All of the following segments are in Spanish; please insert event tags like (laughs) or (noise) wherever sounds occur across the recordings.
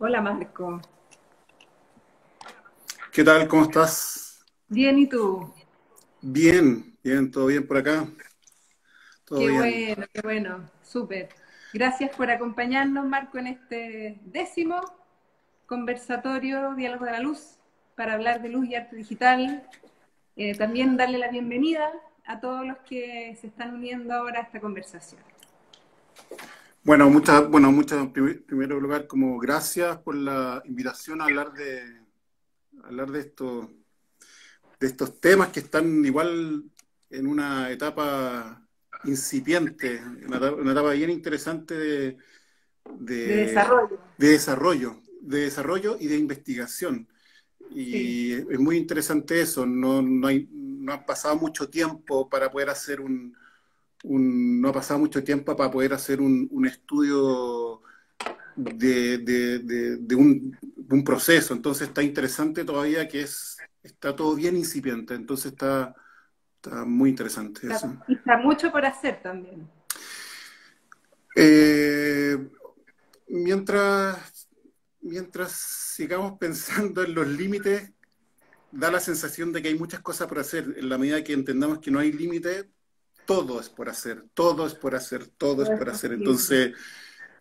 Hola Marco. ¿Qué tal? ¿Cómo estás? Bien, ¿y tú? Bien, bien, todo bien por acá. Todo qué bueno, qué bueno, súper. Gracias por acompañarnos, Marco, en este décimo conversatorio Diálogo de la Luz para hablar de luz y arte digital. Eh, también darle la bienvenida a todos los que se están uniendo ahora a esta conversación. Bueno, muchas, bueno, muchas, en primer lugar, como gracias por la invitación a hablar de, hablar de estos, de estos temas que están igual en una etapa incipiente, una etapa, bien interesante de, desarrollo. de desarrollo, de desarrollo y de investigación. Y es muy interesante eso, no, no, hay, no ha pasado mucho tiempo para poder hacer un, no ha pasado mucho tiempo para poder hacer un, estudio de, un, proceso. Entonces está interesante todavía que es, está todo bien incipiente. Entonces está, está muy interesante está, eso. Y está mucho por hacer también. Eh, mientras, mientras sigamos pensando en los límites, da la sensación de que hay muchas cosas por hacer. En la medida que entendamos que no hay límites, todo es por hacer, todo es por hacer, todo es por hacer. Entonces,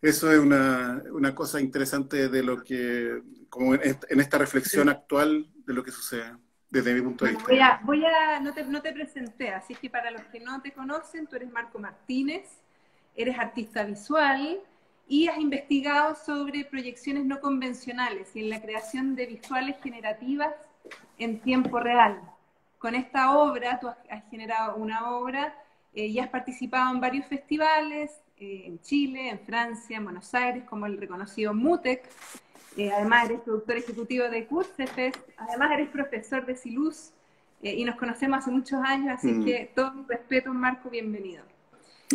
eso es una, cosa interesante de lo que, como en esta reflexión actual de lo que sucede, desde mi punto de vista. Voy a, voy a no, te, no te presenté, así que para los que no te conocen, tú eres Marco Martínez, eres artista visual y has investigado sobre proyecciones no convencionales y en la creación de visuales generativas en tiempo real. Con esta obra, tú has generado una obra eh, y has participado en varios festivales, eh, en Chile, en Francia, en Buenos Aires, como el reconocido MUTEC. Eh, además eres productor ejecutivo de Cursefest, además eres profesor de Siluz y nos conocemos hace muchos años, así mm. que todo mi respeto, Marco, bienvenido.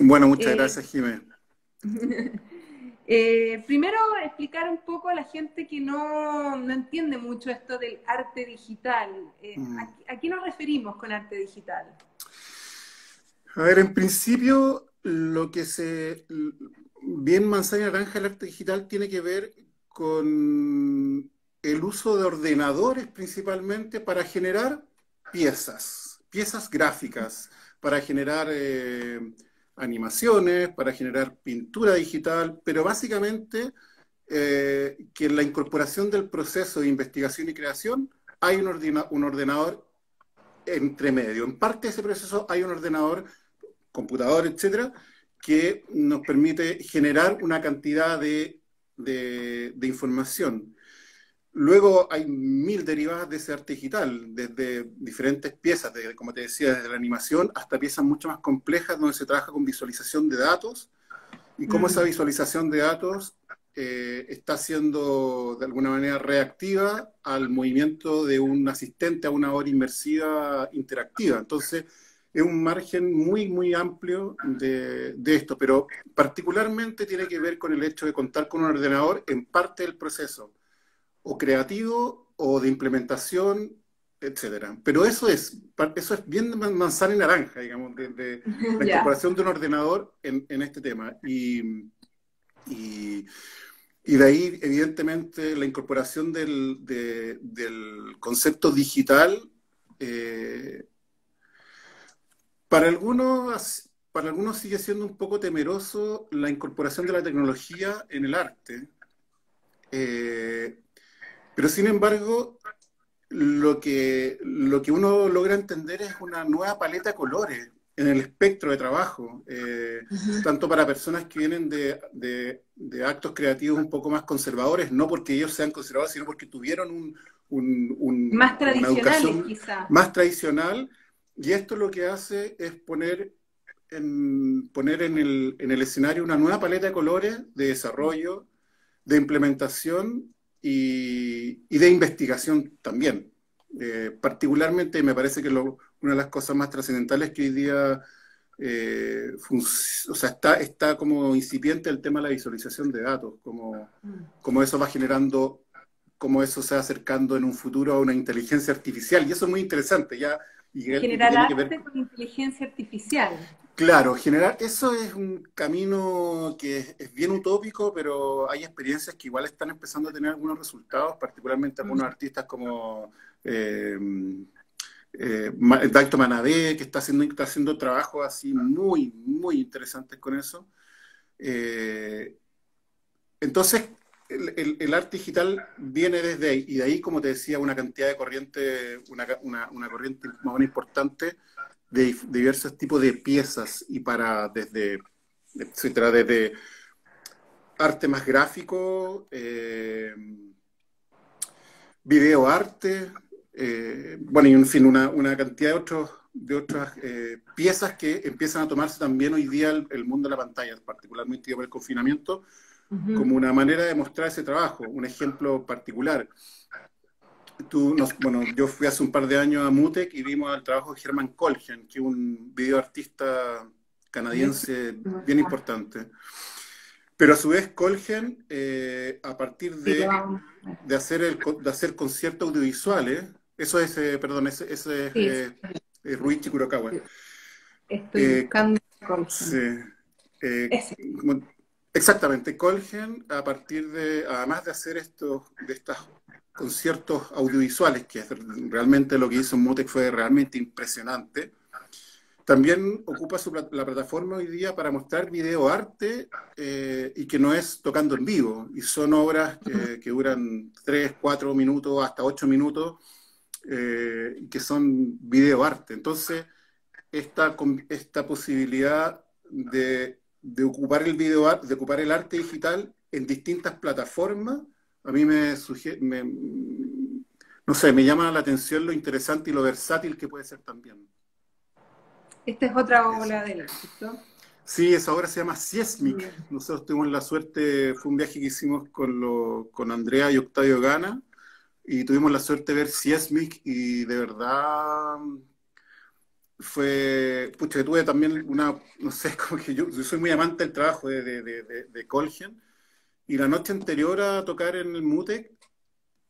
Bueno, muchas gracias, Jiménez. (laughs) primero, explicar un poco a la gente que no, no entiende mucho esto del arte digital. Mm. ¿a, qué nos referimos con arte digital? A ver, en principio, lo que se. Bien manzana naranja el arte digital tiene que ver con el uso de ordenadores principalmente para generar piezas, piezas gráficas, para generar eh, animaciones, para generar pintura digital, pero básicamente eh, que en la incorporación del proceso de investigación y creación hay un, un ordenador entre medio. En parte de ese proceso hay un ordenador computador, etcétera, que nos permite generar una cantidad de, información. Luego hay mil derivadas de ese arte digital, desde diferentes piezas, de, como te decía, desde la animación hasta piezas mucho más complejas donde se trabaja con visualización de datos y cómo esa visualización de datos eh, está siendo de alguna manera reactiva al movimiento de un asistente a una hora inmersiva interactiva. Entonces, es un margen muy, muy amplio de, esto, pero particularmente tiene que ver con el hecho de contar con un ordenador en parte del proceso, o creativo, o de implementación, etcétera. Pero eso es, eso es bien manzana y naranja, digamos, de, (laughs) la incorporación de un ordenador en, este tema. Y, y, de ahí, evidentemente, la incorporación del, del concepto digital eh, para algunos, para algunos sigue siendo un poco temeroso la incorporación de la tecnología en el arte. Eh, pero sin embargo, lo que, lo que uno logra entender es una nueva paleta de colores en el espectro de trabajo, eh, tanto para personas que vienen de, de, actos creativos un poco más conservadores, no porque ellos sean conservadores, sino porque tuvieron un, un, más tradicionales, quizá. Más tradicional y esto lo que hace es poner en, poner en el, en el escenario una nueva paleta de colores de desarrollo, de implementación y, de investigación también. Eh, particularmente me parece que una de las cosas más trascendentales que hoy día eh, o sea, está, está como incipiente el tema de la visualización de datos, como, como eso va generando, como eso se va acercando en un futuro a una inteligencia artificial. Y eso es muy interesante. Ya Y, Generar arte con inteligencia artificial. Claro, generar, eso es un camino que es, bien utópico, pero hay experiencias que igual están empezando a tener algunos resultados, particularmente algunos artistas como eh, eh, Daito Manabé, que está haciendo, está haciendo trabajos así muy, muy interesantes con eso. Eh, entonces, el, arte digital viene desde ahí, y de ahí, como te decía, una cantidad de corriente, una, una, corriente más importante de, diversos tipos de piezas y para desde, etcétera, desde arte más gráfico, eh, video arte, eh, bueno, y en fin, una, una cantidad de, otros, de otras eh, piezas que empiezan a tomarse también hoy día el, mundo de la pantalla, particularmente por el confinamiento, como una manera de mostrar ese trabajo. Un ejemplo particular tú, bueno, yo fui hace un par de años a Mutec y vimos el trabajo de Germán Colgen, que es un videoartista canadiense bien importante. Pero a su vez Colgen, eh, a partir de, de, hacer el, de hacer conciertos audiovisuales, eso es, eh, perdón, ese, es eh, Ruichi Kurokawa. Estoy buscando Sí. Exactamente, Colgen, a partir de, además de hacer esto, de estas conciertos audiovisuales, que realmente lo que hizo Mutec fue realmente impresionante. También ocupa la plataforma hoy día para mostrar videoarte eh, y que no es tocando en vivo. Y son obras que, duran 3, 4 minutos, hasta 8 minutos, eh, y que son videoarte. Entonces, esta, esta posibilidad de, de ocupar el video de ocupar el arte digital en distintas plataformas, a mí me, sugiere, no sé, me llama la atención lo interesante y lo versátil que puede ser también. Esta es otra obra de él, ¿cierto? Sí, esa obra se llama Siesmic. Nosotros tuvimos la suerte, fue un viaje que hicimos con, lo, con Andrea y Octavio Gana, y tuvimos la suerte de ver Siesmic y de verdad fue, pucha, que tuve también una, no sé, (laughs) como que yo, soy muy amante del trabajo de, de, de, de Colgen, y la noche anterior a tocar en el Mutec,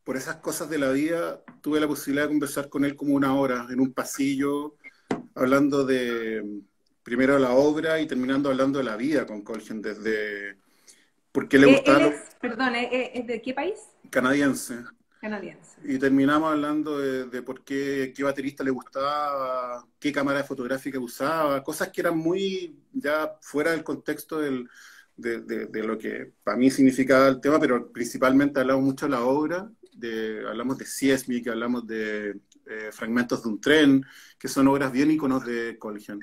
por esas cosas de la vida, tuve la posibilidad de conversar con él como una hora en un pasillo, hablando de primero la obra y terminando hablando de la vida con Colgen, desde por qué le eh, gustaba. perdón, ¿es, ¿eh, ¿es, de qué país? Canadiense. Canadiense. Y terminamos hablando de, de, por qué, qué baterista le gustaba, qué cámara fotográfica usaba, cosas que eran muy ya fuera del contexto del, de, lo que para mí significaba el tema, pero principalmente hablamos mucho de la obra, de, hablamos de que hablamos de eh, Fragmentos de un tren, que son obras bien iconos de Colgen.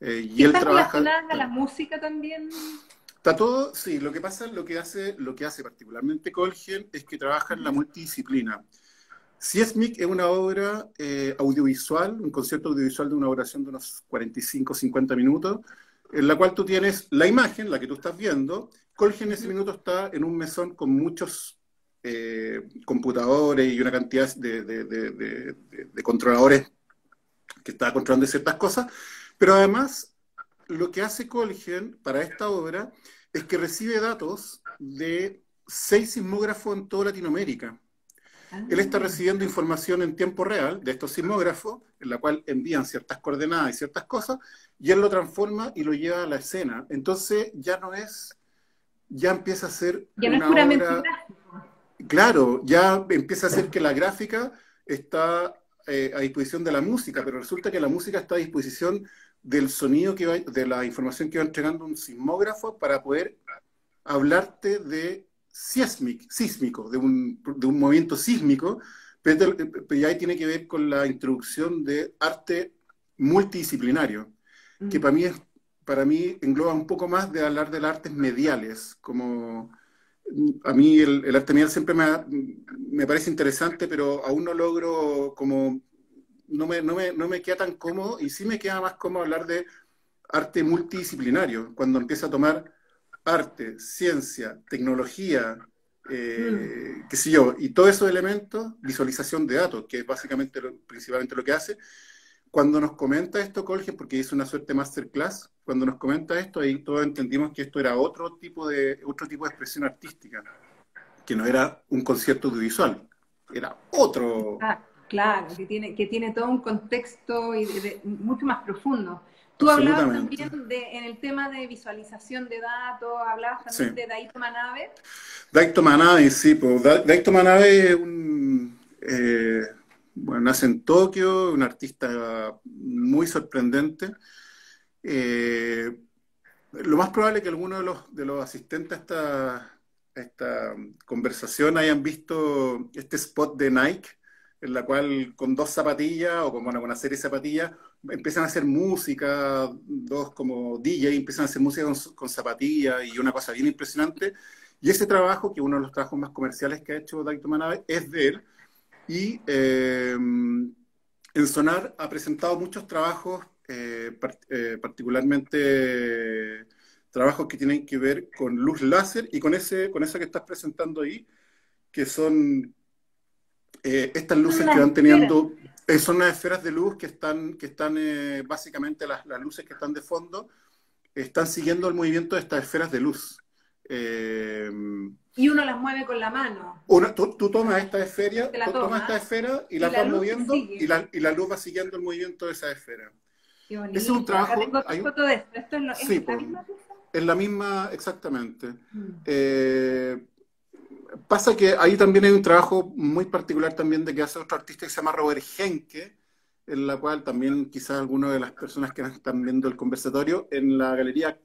Eh, y él trabaja... a la música también? Está todo, sí, lo que pasa, lo que hace, lo que hace particularmente Colgen es que trabaja en la multidisciplina. Siesmic es una obra eh, audiovisual, un concierto audiovisual de una oración de unos 45, 50 minutos, en la cual tú tienes la imagen, la que tú estás viendo. Colgen en ese minuto está en un mesón con muchos eh, computadores y una cantidad de, controladores que está controlando ciertas cosas, pero además lo que hace Colgen para esta obra es que recibe datos de seis sismógrafos en toda Latinoamérica. Él está ah. recibiendo información en tiempo real de estos sismógrafos, en la cual envían ciertas coordenadas y ciertas cosas, y él lo transforma y lo lleva a la escena. Entonces ya no es, ya empieza a ser ya no es puramente Claro, ya empieza a ser que la gráfica está eh, a disposición de la música, pero resulta que la música está a disposición del sonido que va, de la información que va entregando un sismógrafo para poder hablarte de sísmico, de un, de un movimiento sísmico, pero, ya ahí tiene que ver con la introducción de arte multidisciplinario, que mm. para mí, es, para mí engloba un poco más de hablar de artes mediales, como a mí el, arte medial siempre me, me, parece interesante, pero aún no logro como, no me, no, me, no me queda tan cómodo y sí me queda más cómodo hablar de arte multidisciplinario, cuando empieza a tomar arte, ciencia, tecnología, eh, mm. qué sé yo, y todos esos elementos, visualización de datos, que es básicamente principalmente lo que hace. Cuando nos comenta esto Colgen, porque hizo una suerte masterclass, cuando nos comenta esto, ahí todos entendimos que esto era otro tipo de, otro tipo de expresión artística, que no era un concierto audiovisual, era otro, Claro, que tiene, que tiene todo un contexto y mucho más profundo. Tú hablabas también de, en el tema de visualización de datos, hablabas también de Daito Manabe. Daito Manabe, sí, pues Daito Manabe es un, eh, bueno, nace en Tokio, un artista muy sorprendente. Eh, lo más probable es que algunos de los, de los asistentes a esta, esta conversación hayan visto este spot de Nike, en la cual con dos zapatillas o con, bueno, con una serie de zapatillas empiezan a hacer música, dos como DJ empiezan a hacer música con, zapatillas y una cosa bien impresionante. Y ese trabajo, que uno de los trabajos más comerciales que ha hecho Daito Manabe, es de él. Y eh, en Sonar ha presentado muchos trabajos, eh, eh, particularmente trabajos que tienen que ver con luz láser y con, ese, con eso que estás presentando ahí, que son estas luces que van teniendo eh, son unas esferas de luz que están, que están eh, básicamente las, luces que están de fondo, están siguiendo el movimiento de estas esferas de luz. Eh, y uno las mueve con la mano. tú, tomas esta esfera, tomas esta esfera y la, vas moviendo y la, y la, luz va siguiendo el movimiento de esa esfera. Es un trabajo. Hay, foto de esto. ¿Esto es, lo, sí, la misma Es la misma, exactamente. Mm. Pasa que ahí también hay un trabajo muy particular también de que hace otro artista que se llama Robert Henke, en la cual también quizás algunas de las personas que están viendo el conversatorio, en la galería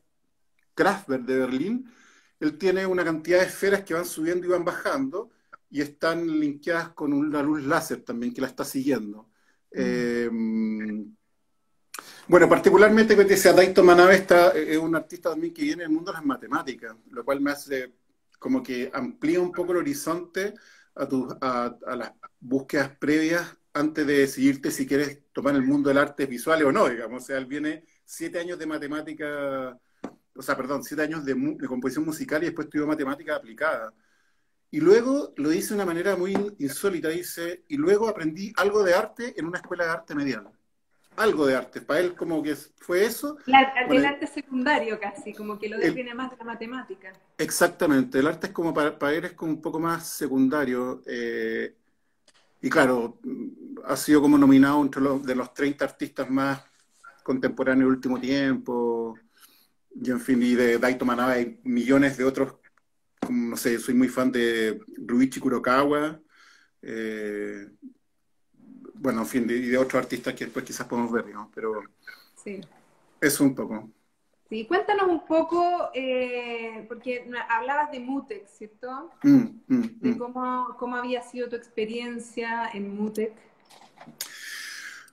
Kraftwerk de Berlín, él tiene una cantidad de esferas que van subiendo y van bajando y están linkeadas con una luz láser también que la está siguiendo. Mm. Eh, bueno, particularmente, como decía, Daito Manabe está, es un artista también que viene del mundo de las matemáticas, lo cual me hace como que amplía un poco el horizonte a, a, las búsquedas previas antes de decidirte si quieres tomar el mundo del arte visual o no, digamos. O sea, él viene siete años de matemática, o sea, perdón, siete años de, de composición musical y después estudió matemática aplicada. Y luego lo dice de una manera muy insólita, dice, y luego aprendí algo de arte en una escuela de arte mediana algo de arte. Para él como que fue eso. el arte secundario casi, como que lo define más de la matemática. Exactamente, el arte es como para, para él es como un poco más secundario. Eh, y claro, ha sido como nominado entre los, de los 30 artistas más contemporáneos del último tiempo. Y en fin, y de Daito Manabe hay millones de otros, como, no sé, soy muy fan de Ruichi Kurokawa, eh, bueno, en fin, y de otros artistas que después quizás podemos ver, ¿no? pero sí. eso un poco. Sí, cuéntanos un poco, eh, porque hablabas de Mutex, ¿cierto? Mm, mm, de mm. cómo, cómo, había sido tu experiencia en Mutex.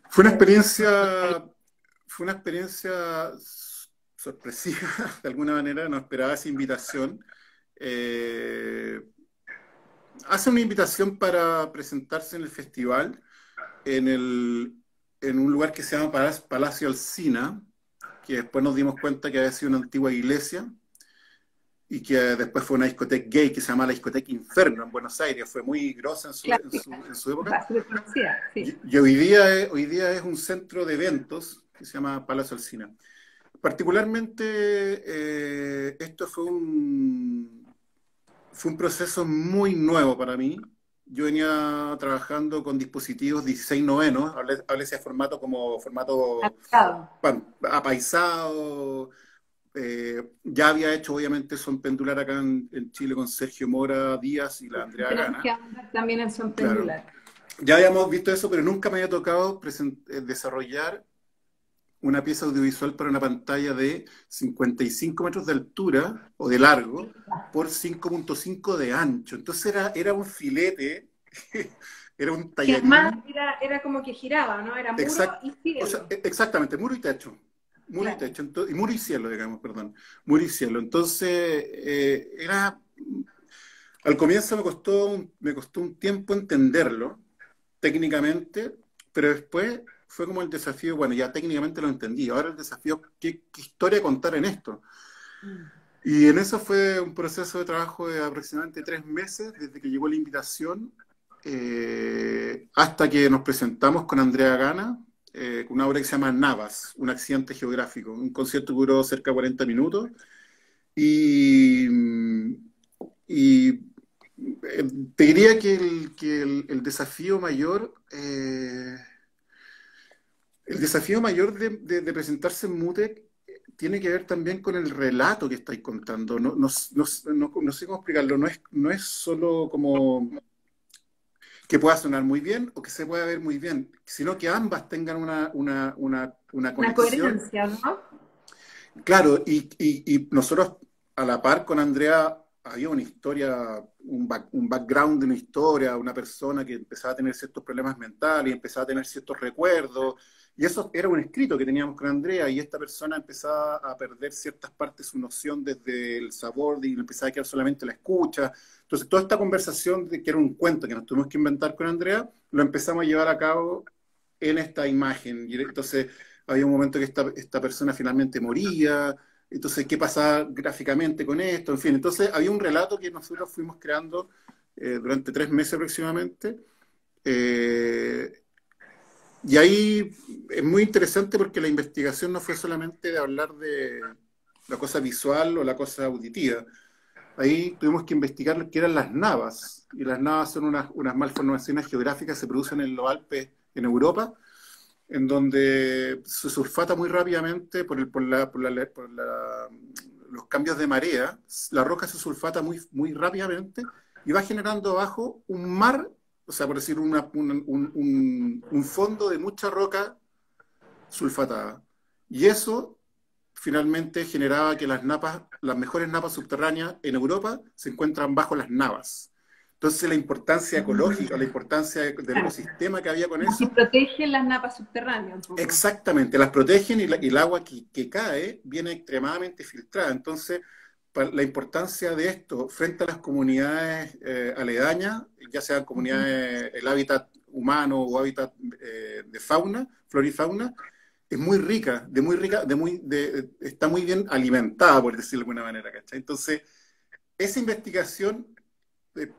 Fue una experiencia, fue una experiencia sorpresiva, (laughs) de alguna manera, no esperaba esa invitación. Eh, hace una invitación para presentarse en el festival en, el, en un lugar que se llama Palacio Alcina, que después nos dimos cuenta que había sido una antigua iglesia y que después fue una discoteca gay que se llama la discoteca Inferno en Buenos Aires, fue muy grosa en su, en su, época. Y, hoy, día es, hoy día es un centro de eventos que se llama Palacio Alcina. Particularmente, eh, esto fue un, fue un proceso muy nuevo para mí, yo venía trabajando con dispositivos 16 novenos, hablé, ese formato como formato apaisado. Eh, ya había hecho, obviamente, son pendular acá en, Chile con Sergio Mora Díaz y la Andrea Gana. también en son pendular. Ya habíamos visto eso, pero nunca me había tocado eh, desarrollar una pieza audiovisual para una pantalla de 55 metros de altura o de largo por 5.5 de ancho. Entonces era, era un filete, (laughs) era un tallarín. además era, era, como que giraba, ¿no? Era muro y cielo. E, exactamente, muro y techo. Muro y techo. y muro y cielo, digamos, perdón. Muro y cielo. Entonces, eh, era... Al comienzo me costó, me costó un tiempo entenderlo técnicamente, pero después fue como el desafío, bueno, ya técnicamente lo entendí, ahora el desafío, ¿qué, historia contar en esto? Mm. Y en eso fue un proceso de trabajo de aproximadamente tres meses, desde que llegó la invitación eh, hasta que nos presentamos con Andrea Gana, eh, con una obra que se llama Navas, un accidente geográfico, un concierto que duró cerca de 40 minutos. Y, y eh, te diría que el, que el, desafío mayor eh, el desafío mayor de, presentarse en MUTEC tiene que ver también con el relato que estáis contando. No, no, no, no, sé cómo explicarlo, no es, no es solo como que pueda sonar muy bien o que se pueda ver muy bien, sino que ambas tengan una, una, una, una coherencia, ¿no? Claro, y, y, nosotros a la par con Andrea había una historia, un, un, background de una historia, una persona que empezaba a tener ciertos problemas mentales y empezaba a tener ciertos recuerdos, y eso era un escrito que teníamos con Andrea, y esta persona empezaba a perder ciertas partes su noción desde el sabor, y empezaba a quedar solamente la escucha. Entonces, toda esta conversación, de que era un cuento que nos tuvimos que inventar con Andrea, lo empezamos a llevar a cabo en esta imagen. Y entonces, había un momento que esta, esta persona finalmente moría, entonces, ¿qué pasaba gráficamente con esto? En fin, entonces había un relato que nosotros fuimos creando eh, durante tres meses aproximadamente. Eh, y ahí es muy interesante porque la investigación no fue solamente de hablar de la cosa visual o la cosa auditiva. Ahí tuvimos que investigar qué eran las navas. Y las navas son unas, unas malformaciones geográficas que se producen en los Alpes en Europa, en donde se sulfata muy rápidamente por, el, por, la, por, la, por los cambios de marea. La roca se sulfata muy, muy rápidamente y va generando abajo un mar o sea, por decir, un, un, fondo de mucha roca sulfatada. Y eso finalmente generaba que las napas, las mejores napas subterráneas en Europa se encuentran bajo las navas. Entonces la importancia ecológica, la importancia del ecosistema que había con eso. Y protegen las napas subterráneas. Exactamente, las protegen y, el agua que, que, cae viene extremadamente filtrada. Entonces la importancia de esto frente a las comunidades eh, aledañas, ya sean comunidades, el hábitat humano o hábitat eh, de fauna, flora y fauna, es muy rica, de muy rica, de muy, de, está muy bien alimentada, por decirlo de alguna manera, ¿cachai? Entonces, esa investigación eh,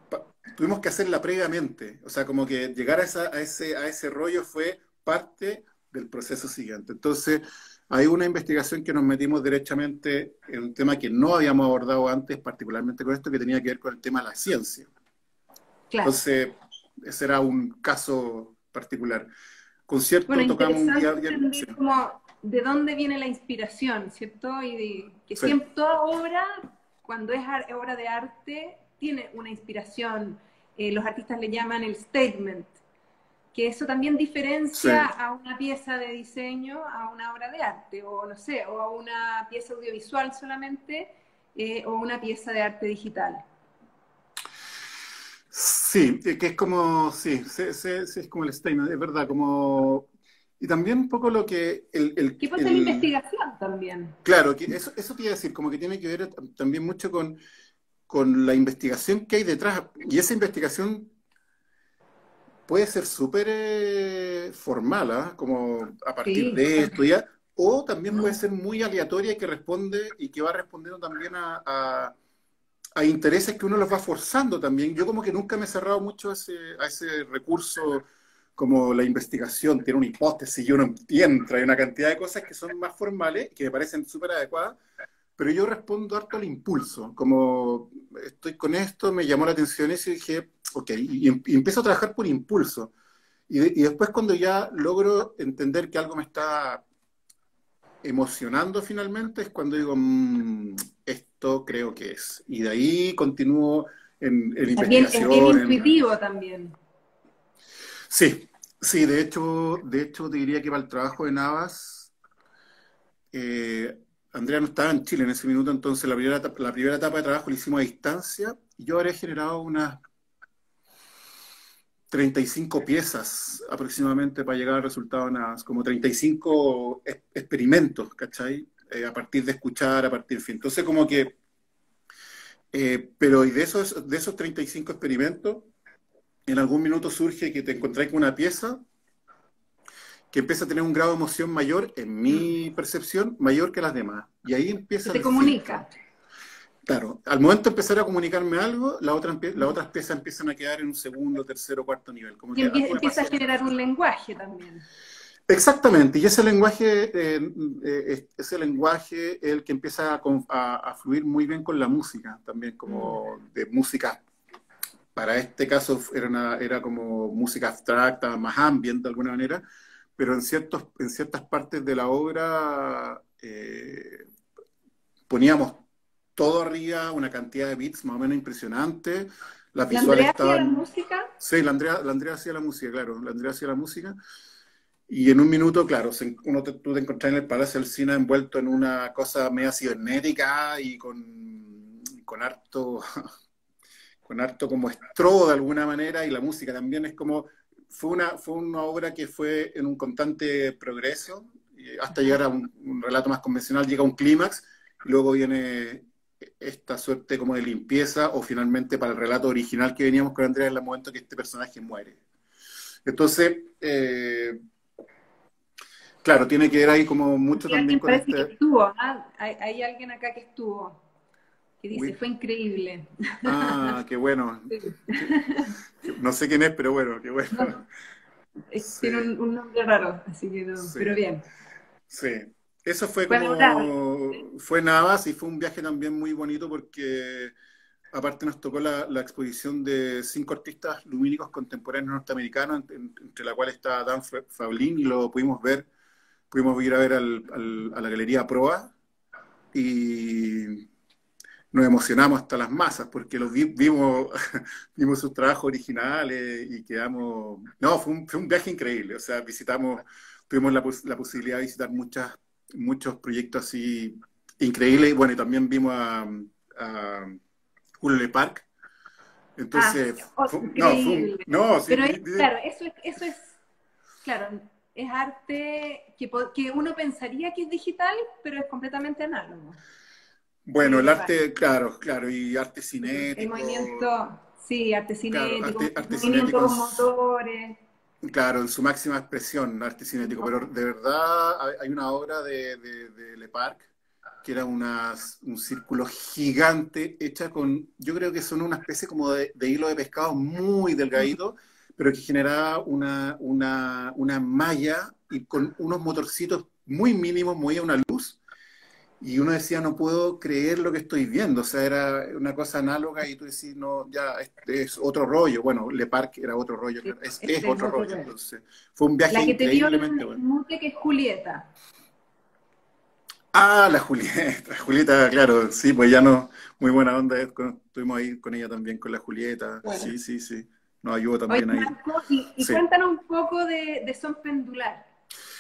tuvimos que hacerla previamente, o sea, como que llegar a, esa, a, ese, a ese rollo fue parte del proceso siguiente. Entonces, hay una investigación que nos metimos derechamente en un tema que no habíamos abordado antes, particularmente con esto, que tenía que ver con el tema de la ciencia. Entonces, ese era un caso particular. Con cierto tocamos un día, como de dónde viene la inspiración, ¿cierto? Y de, que siempre toda obra, cuando es obra de arte, tiene una inspiración. Eh, los artistas le llaman el statement, que eso también diferencia a una pieza de diseño a una obra de arte, o no sé, o a una pieza audiovisual solamente, eh, o una pieza de arte digital. Sí, que es como, sí, sí, es como el statement, es verdad, como... Y también un poco lo que... El, el ¿Qué pasa en la investigación también? Claro, que eso, eso te iba a decir, como que tiene que ver también mucho con, con la investigación que hay detrás. Y esa investigación puede ser súper eh, formal, ¿ah? como a partir de esto ya, o también puede ser muy aleatoria y que responde y que va respondiendo también a, a, intereses que uno los va forzando también. Yo como que nunca me he cerrado mucho a ese, a ese recurso como la investigación, tiene una hipótesis y uno entra, hay una cantidad de cosas que son más formales, que me parecen súper adecuadas, pero yo respondo harto al impulso, como estoy con esto, me llamó la atención eso y dije, ok, y, empiezo a trabajar por impulso. Y, después cuando ya logro entender que algo me está emocionando finalmente, es cuando digo, mm, esto creo que es. Y de ahí continúo en, en investigación. Es bien intuitivo también. Sí, sí, de hecho, de hecho te diría que para el trabajo de Navas, eh, Andrea no estaba en Chile en ese minuto, entonces la primera, la primera etapa de trabajo la hicimos a distancia y yo habría generado unas 35 piezas aproximadamente para llegar al resultado, nada, como 35 experimentos, ¿cachai? Eh, a partir de escuchar, a partir, de fin. Entonces, como que, eh, pero y de esos, de esos 35 experimentos, en algún minuto surge que te encontrás con una pieza que empieza a tener un grado de emoción mayor, en mi percepción, mayor que las demás. Y ahí empieza... Se comunica. Claro, al momento de empezar a comunicarme algo, las otras, las otras piezas empiezan a quedar en un segundo, tercero, cuarto nivel. Como y empieza, a generar un lenguaje también. Exactamente, y ese lenguaje, eh, eh, ese lenguaje es el que empieza a, fluir muy bien con la música, también como mm. de música para este caso era, era como música abstracta, más ambient de alguna manera, pero en, ciertos, en ciertas partes de la obra eh, poníamos todo arriba, una cantidad de beats más o menos impresionante. La Andrea hacía la música? Sí, la Andrea, la Andrea hacía la música, claro, la Andrea hacía la música. Y en un minuto, claro, uno te, tú te encontrás en el Palacio del Cine envuelto en una cosa media cibernética y con, con harto (laughs) con harto como estro de alguna manera y la música también es como fue una fue una obra que fue en un constante progreso hasta llegar a un, relato más convencional llega a un clímax luego viene esta suerte como de limpieza o finalmente para el relato original que veníamos con Andrea en el momento que este personaje muere entonces eh, Claro, tiene que ver ahí como mucho también con este... que estuvo, ¿ah? hay, alguien acá que estuvo, que dice, fue increíble. Ah, qué bueno. (laughs) No sé quién es, pero bueno, qué bueno. Tiene un, nombre raro, así que no, pero bien. Sí, eso fue como... Fue Navas y fue un viaje también muy bonito porque aparte nos tocó la, exposición de cinco artistas lumínicos contemporáneos norteamericanos, entre la cual está Dan Fablin, y lo pudimos ver Pudimos ir a ver al, a la Galería Proa y nos emocionamos hasta las masas porque los vimos, (laughs) vimos sus trabajos originales y quedamos... No, fue un, fue un viaje increíble, o sea, visitamos, tuvimos la, la posibilidad de visitar muchas, muchos proyectos así increíbles bueno, y también vimos a, a Park. Entonces, ah, no, no, sí, Pero claro, eso es, eso es, claro, es arte que, que uno pensaría que es digital, pero es completamente análogo. Bueno, el arte, claro, claro, y arte cinético. El movimiento, sí, arte cinético, arte, movimiento con motores. Claro, en su máxima expresión, arte cinético, pero de verdad hay una obra de, Le Parc que era una, un círculo gigante hecha con, yo creo que son una especie como de, hilo de pescado muy delgadito, pero que generaba una, malla y con unos motorcitos muy mínimos, muy a una luz. Y uno decía, no puedo creer lo que estoy viendo. O sea, era una cosa análoga y tú decís, no, ya, este es otro rollo. Bueno, Le Parc era otro rollo, es, es otro rollo. Entonces, fue un viaje La que te dio bueno. que es Julieta. Ah, la Julieta, (laughs) Julieta, claro, sí, pues ya no, muy buena onda, estuvimos ahí con ella también, con la Julieta, sí, sí, sí nos ayuda también ahí. y, cuéntanos un poco de, Son Pendular,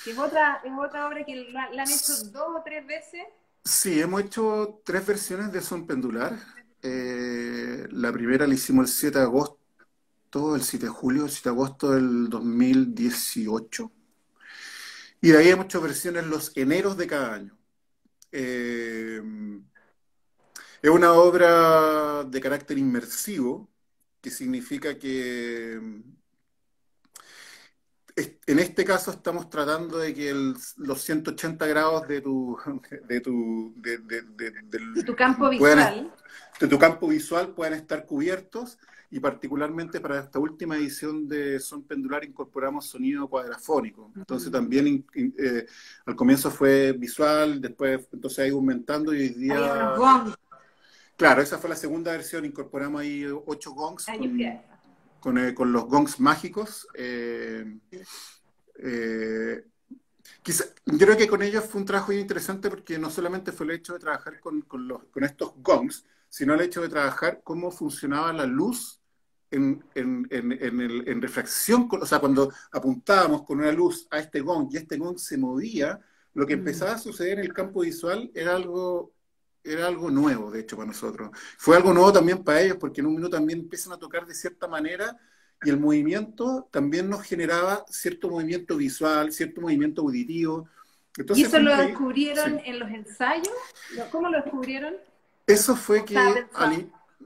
que es otra, es otra obra que la, han hecho dos o tres veces. Sí, hemos hecho tres versiones de Son Pendular. Eh, la primera la hicimos el 7 de agosto, el 7 de julio, el 7 de agosto del 2018. Y de ahí hemos hecho versiones los eneros de cada año. Eh, es una obra de carácter inmersivo, que significa que en este caso estamos tratando de que los 180 grados de tu (laughs) de tu de, tu campo visual. de tu campo visual puedan estar cubiertos y particularmente para esta última edición de Son Pendular incorporamos sonido cuadrafónico. Entonces también eh, al comienzo fue visual, después entonces ha ido aumentando y hoy día... Claro, esa fue la segunda versión, incorporamos ahí ocho gongs con, eh, con, los gongs mágicos. Eh, eh, yo creo que con ellos fue un trabajo interesante porque no solamente fue el hecho de trabajar con, con, los, con estos gongs, sino el hecho de trabajar cómo funcionaba la luz en, en, en, el, en, refracción, o sea, cuando apuntábamos con una luz a este gong y este gong se movía, lo que mm. empezaba a suceder en el campo visual era algo era algo nuevo, de hecho, para nosotros. Fue algo nuevo también para ellos, porque en un minuto también empiezan a tocar de cierta manera y el movimiento también nos generaba cierto movimiento visual, cierto movimiento auditivo. ¿Y eso lo descubrieron en los ensayos? ¿Cómo lo descubrieron? Eso fue que...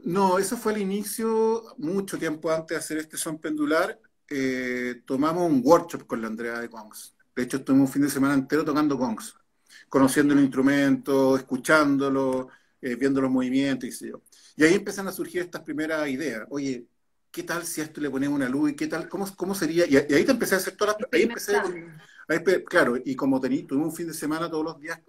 no, eso fue al inicio, mucho tiempo antes de hacer este son pendular, eh, tomamos un workshop con la Andrea de Gongs. De hecho, estuvimos un fin de semana entero tocando gongs conociendo el instrumento, escuchándolo, eh, viendo los movimientos, y sé yo. Y ahí empiezan a surgir estas primeras ideas. Oye, ¿qué tal si a esto le ponemos una luz? ¿Y qué tal? ¿Cómo, cómo sería? Y, ahí te empecé a hacer todas las... Ahí empecé, claro, y como tení, tuvimos un fin de semana todos los días,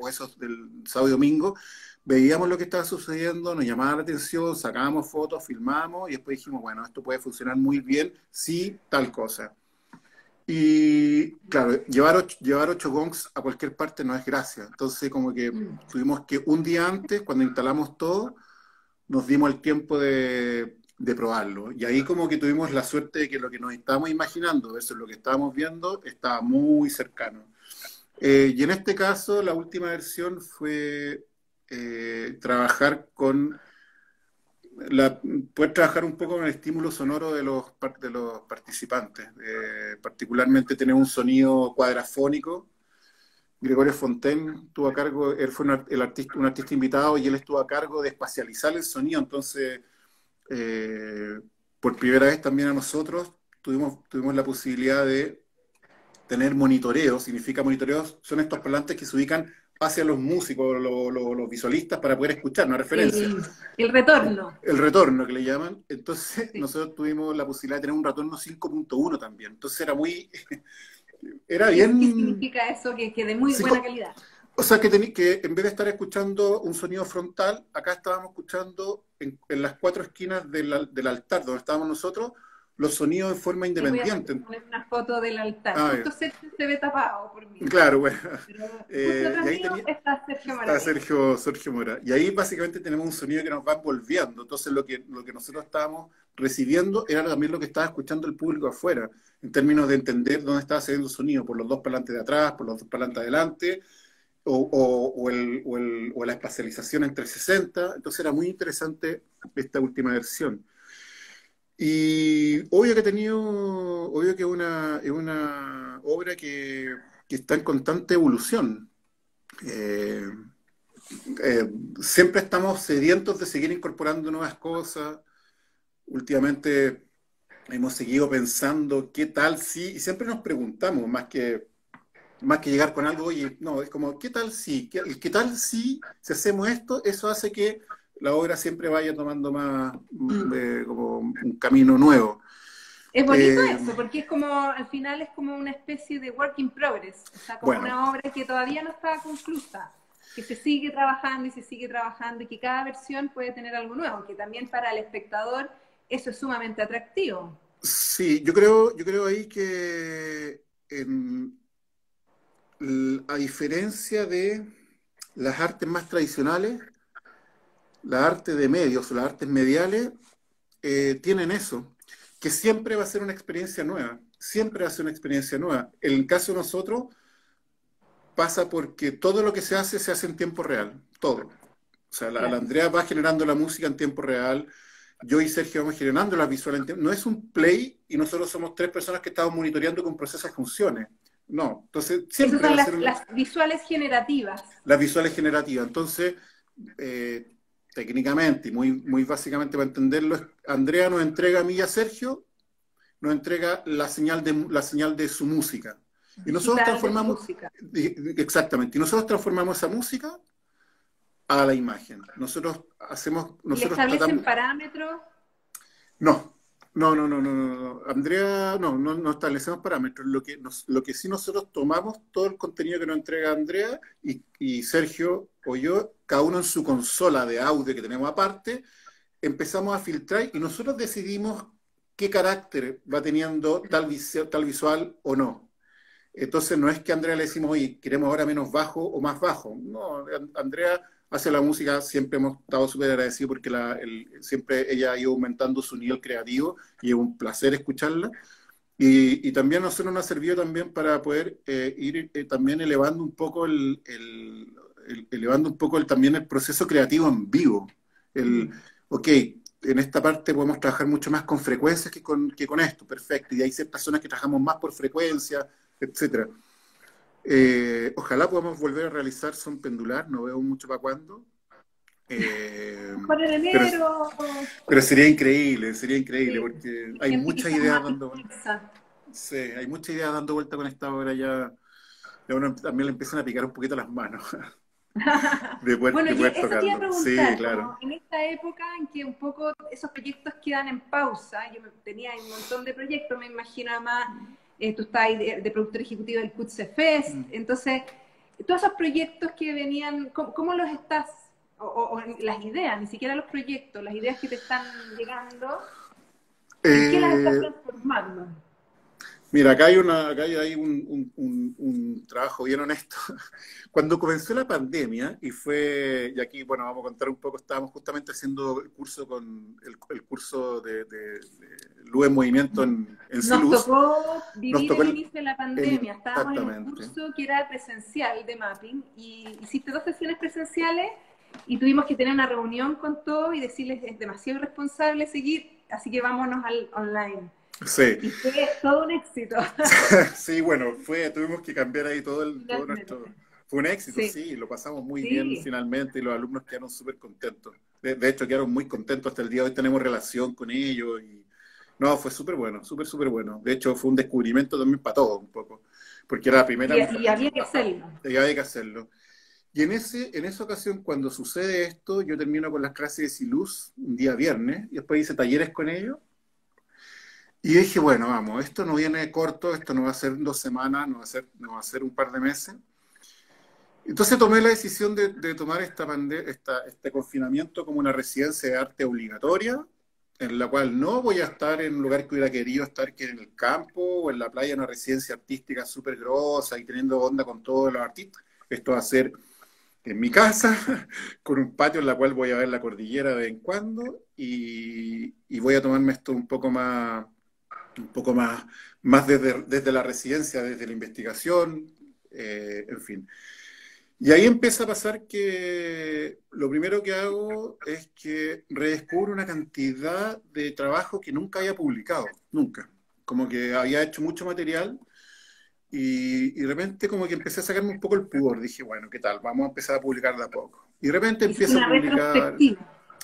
o esos del sábado y domingo, veíamos lo que estaba sucediendo, nos llamaba la atención, sacábamos fotos, filmábamos y después dijimos, bueno, esto puede funcionar muy bien si tal cosa. Y claro, llevar ocho, llevar ocho gongs a cualquier parte no es gracia. Entonces, como que mm. tuvimos que un día antes, cuando instalamos todo, nos dimos el tiempo de, de probarlo. Y ahí como que tuvimos la suerte de que lo que nos estábamos imaginando versus lo que estábamos viendo estaba muy cercano. Eh, y en este caso, la última versión fue eh, trabajar con la, trabajar un poco con el estímulo sonoro de los, de los participantes. Eh, particularmente tener un sonido cuadrafónico. Gregorio Fontaine tuvo a cargo, él fue un, el artista, un artista invitado y él estuvo a cargo de espacializar el sonido, entonces eh, por primera vez también a nosotros tuvimos, tuvimos la posibilidad de tener monitoreo, significa monitoreo, son estos parlantes que se ubican hacia los músicos, los, visualistas, para poder escuchar una referencia. El, retorno. (laughs) El retorno que le llaman. Entonces, nosotros tuvimos la posibilidad de tener un retorno 5.1 también. Entonces, era muy. (laughs) Era bien. ¿Qué significa eso? Que, que de muy buena calidad. O sea, que, que en vez de estar escuchando un sonido frontal, acá estábamos escuchando en, las cuatro esquinas del, del altar donde estábamos nosotros, los sonidos en forma independiente. Voy a poner una foto del altar. Ah, Justo se ve tapado por mí. Claro, bueno. (laughs) Eh, y ahí está Sergio Mora. Está Sergio, Sergio Mora. Y ahí básicamente tenemos un sonido que nos va envolviendo. Entonces lo que, lo que nosotros estábamos recibiendo era también lo que estaba escuchando el público afuera, en términos de entender dónde estaba saliendo el sonido, por los dos parlantes de atrás, por los dos parlantes de adelante, o, o, o, el, o, la espacialización entre 60. Entonces era muy interesante esta última versión. Y obvio que he tenido, obvio que es una, una obra que, que está en constante evolución. Eh, eh, siempre estamos sedientos de seguir incorporando nuevas cosas. Últimamente hemos seguido pensando qué tal si, y siempre nos preguntamos, más que más que llegar con algo, oye, no, es como, ¿qué tal si? ¿Qué, tal si, si hacemos esto? Eso hace que la obra siempre vaya tomando más, mm, eh, como un camino nuevo. Es bonito eh, eso, porque es como, al final es como una especie de work in progress, o sea, como una obra que todavía no está conclusa, que se sigue trabajando y se sigue trabajando y que cada versión puede tener algo nuevo, que también para el espectador eso es sumamente atractivo. Sí, yo creo, yo creo ahí que a diferencia de las artes más tradicionales, la arte de medios, las artes mediales, eh, tienen eso, que siempre va a ser una experiencia nueva, siempre va a ser una experiencia nueva. En el caso de nosotros, pasa porque todo lo que se hace se hace en tiempo real, todo. O sea, la, Andrea va generando la música en tiempo real, yo y Sergio vamos generando la visual en tiempo No es un play y nosotros somos tres personas que estamos monitoreando que un proceso funcione. No, entonces siempre. Esas son las, visuales generativas. Las visuales generativas. Entonces, eh, técnicamente y muy, muy básicamente para entenderlo, Andrea nos entrega a mí y a Sergio, nos entrega la señal de, la señal de su música. Y nosotros transformamos, exactamente, y nosotros transformamos esa música a la imagen. Nosotros hacemos... Nosotros ¿Y establecen parámetros? No, no, no, no, no, no. Andrea, no, no, no establecemos parámetros. Lo que, sí nosotros tomamos todo el contenido que nos entrega Andrea y, Sergio o yo, cada uno en su consola de audio que tenemos aparte, empezamos a filtrar y nosotros decidimos qué carácter va teniendo tal, tal visual o no. Entonces no es que Andrea le decimos, oye, queremos ahora menos bajo o más bajo. No, Andrea hace la música, siempre hemos estado súper agradecidos porque la, siempre ella ha ido aumentando su nivel creativo y es un placer escucharla. Y, y también a nosotros nos ha servido también para poder eh, ir eh, también elevando un poco el, el, elevando un poco el, también el proceso creativo en vivo. El, mm. ok, en esta parte podemos trabajar mucho más con frecuencias que con, que con esto, perfecto. Y hay ciertas zonas que trabajamos más por frecuencia, etcétera. Eh, ojalá podamos volver a realizar son pendular, no veo mucho para cuándo. Eh, enero. Pero, sería increíble, sería increíble, porque hay muchas ideas dando vuelta. Sí, hay muchas ideas dando vuelta con esta obra ya. ya uno también le empiezan a picar un poquito las manos. (laughs) de bueno, de eso te iba a preguntar, sí, claro. en esta época en que un poco esos proyectos quedan en pausa, yo tenía un montón de proyectos, me imagino además eh, tú estás de, de, productor ejecutivo del Cutse Fest, mm. entonces todos esos proyectos que venían, ¿cómo, los estás, o, las ideas, ni siquiera los proyectos, las ideas que te están llegando, ¿en qué las estás eh, transformando? Mira, acá hay, una, acá hay un, un, trabajo bien honesto. (laughs) Cuando comenzó la pandemia, y fue, y aquí, bueno, vamos a contar un poco, estábamos justamente haciendo el curso con el, curso de, de, Luz en Movimiento en, en Nos tocó vivir el inicio de la pandemia. Estábamos en un curso que era presencial de mapping, y hiciste dos sesiones presenciales, y tuvimos que tener una reunión con todos y decirles es demasiado irresponsable seguir, así que vámonos al online. Sí. Y fue todo un éxito. (laughs) sí, bueno, fue, tuvimos que cambiar ahí todo, el, todo nuestro... Fue un éxito, sí, lo pasamos muy bien finalmente y los alumnos quedaron súper contentos. De, hecho, quedaron muy contentos hasta el día de hoy, tenemos relación con ellos y... No, fue súper bueno, súper, súper bueno. De hecho, fue un descubrimiento también para todos un poco, porque era la primera... Y, y había que hacerlo. Y había que hacerlo. Y en, ese, en esa ocasión, cuando sucede esto, yo termino con las clases de Siluz un día viernes y después hice talleres con ellos y dije, bueno, vamos, esto no viene corto, esto no va a ser dos semanas, no va a ser, no va a ser un par de meses. Entonces tomé la decisión de, tomar esta, este confinamiento como una residencia de arte obligatoria, en la cual no voy a estar en un lugar que hubiera querido estar, que en el campo o en la playa, una residencia artística súper grosa y teniendo onda con todos los artistas. Esto va a ser en mi casa, (laughs) con un patio en la cual voy a ver la cordillera de vez en cuando y voy a tomarme esto un poco más un poco más, más desde, desde la residencia, desde la investigación, eh, en fin. Y ahí empieza a pasar que lo primero que hago es que redescubro una cantidad de trabajo que nunca había publicado, nunca. Como que había hecho mucho material y, y, de repente como que empecé a sacarme un poco el pudor. Dije, bueno, ¿qué tal? Vamos a empezar a publicar de a poco. Y de repente empiezo a publicar...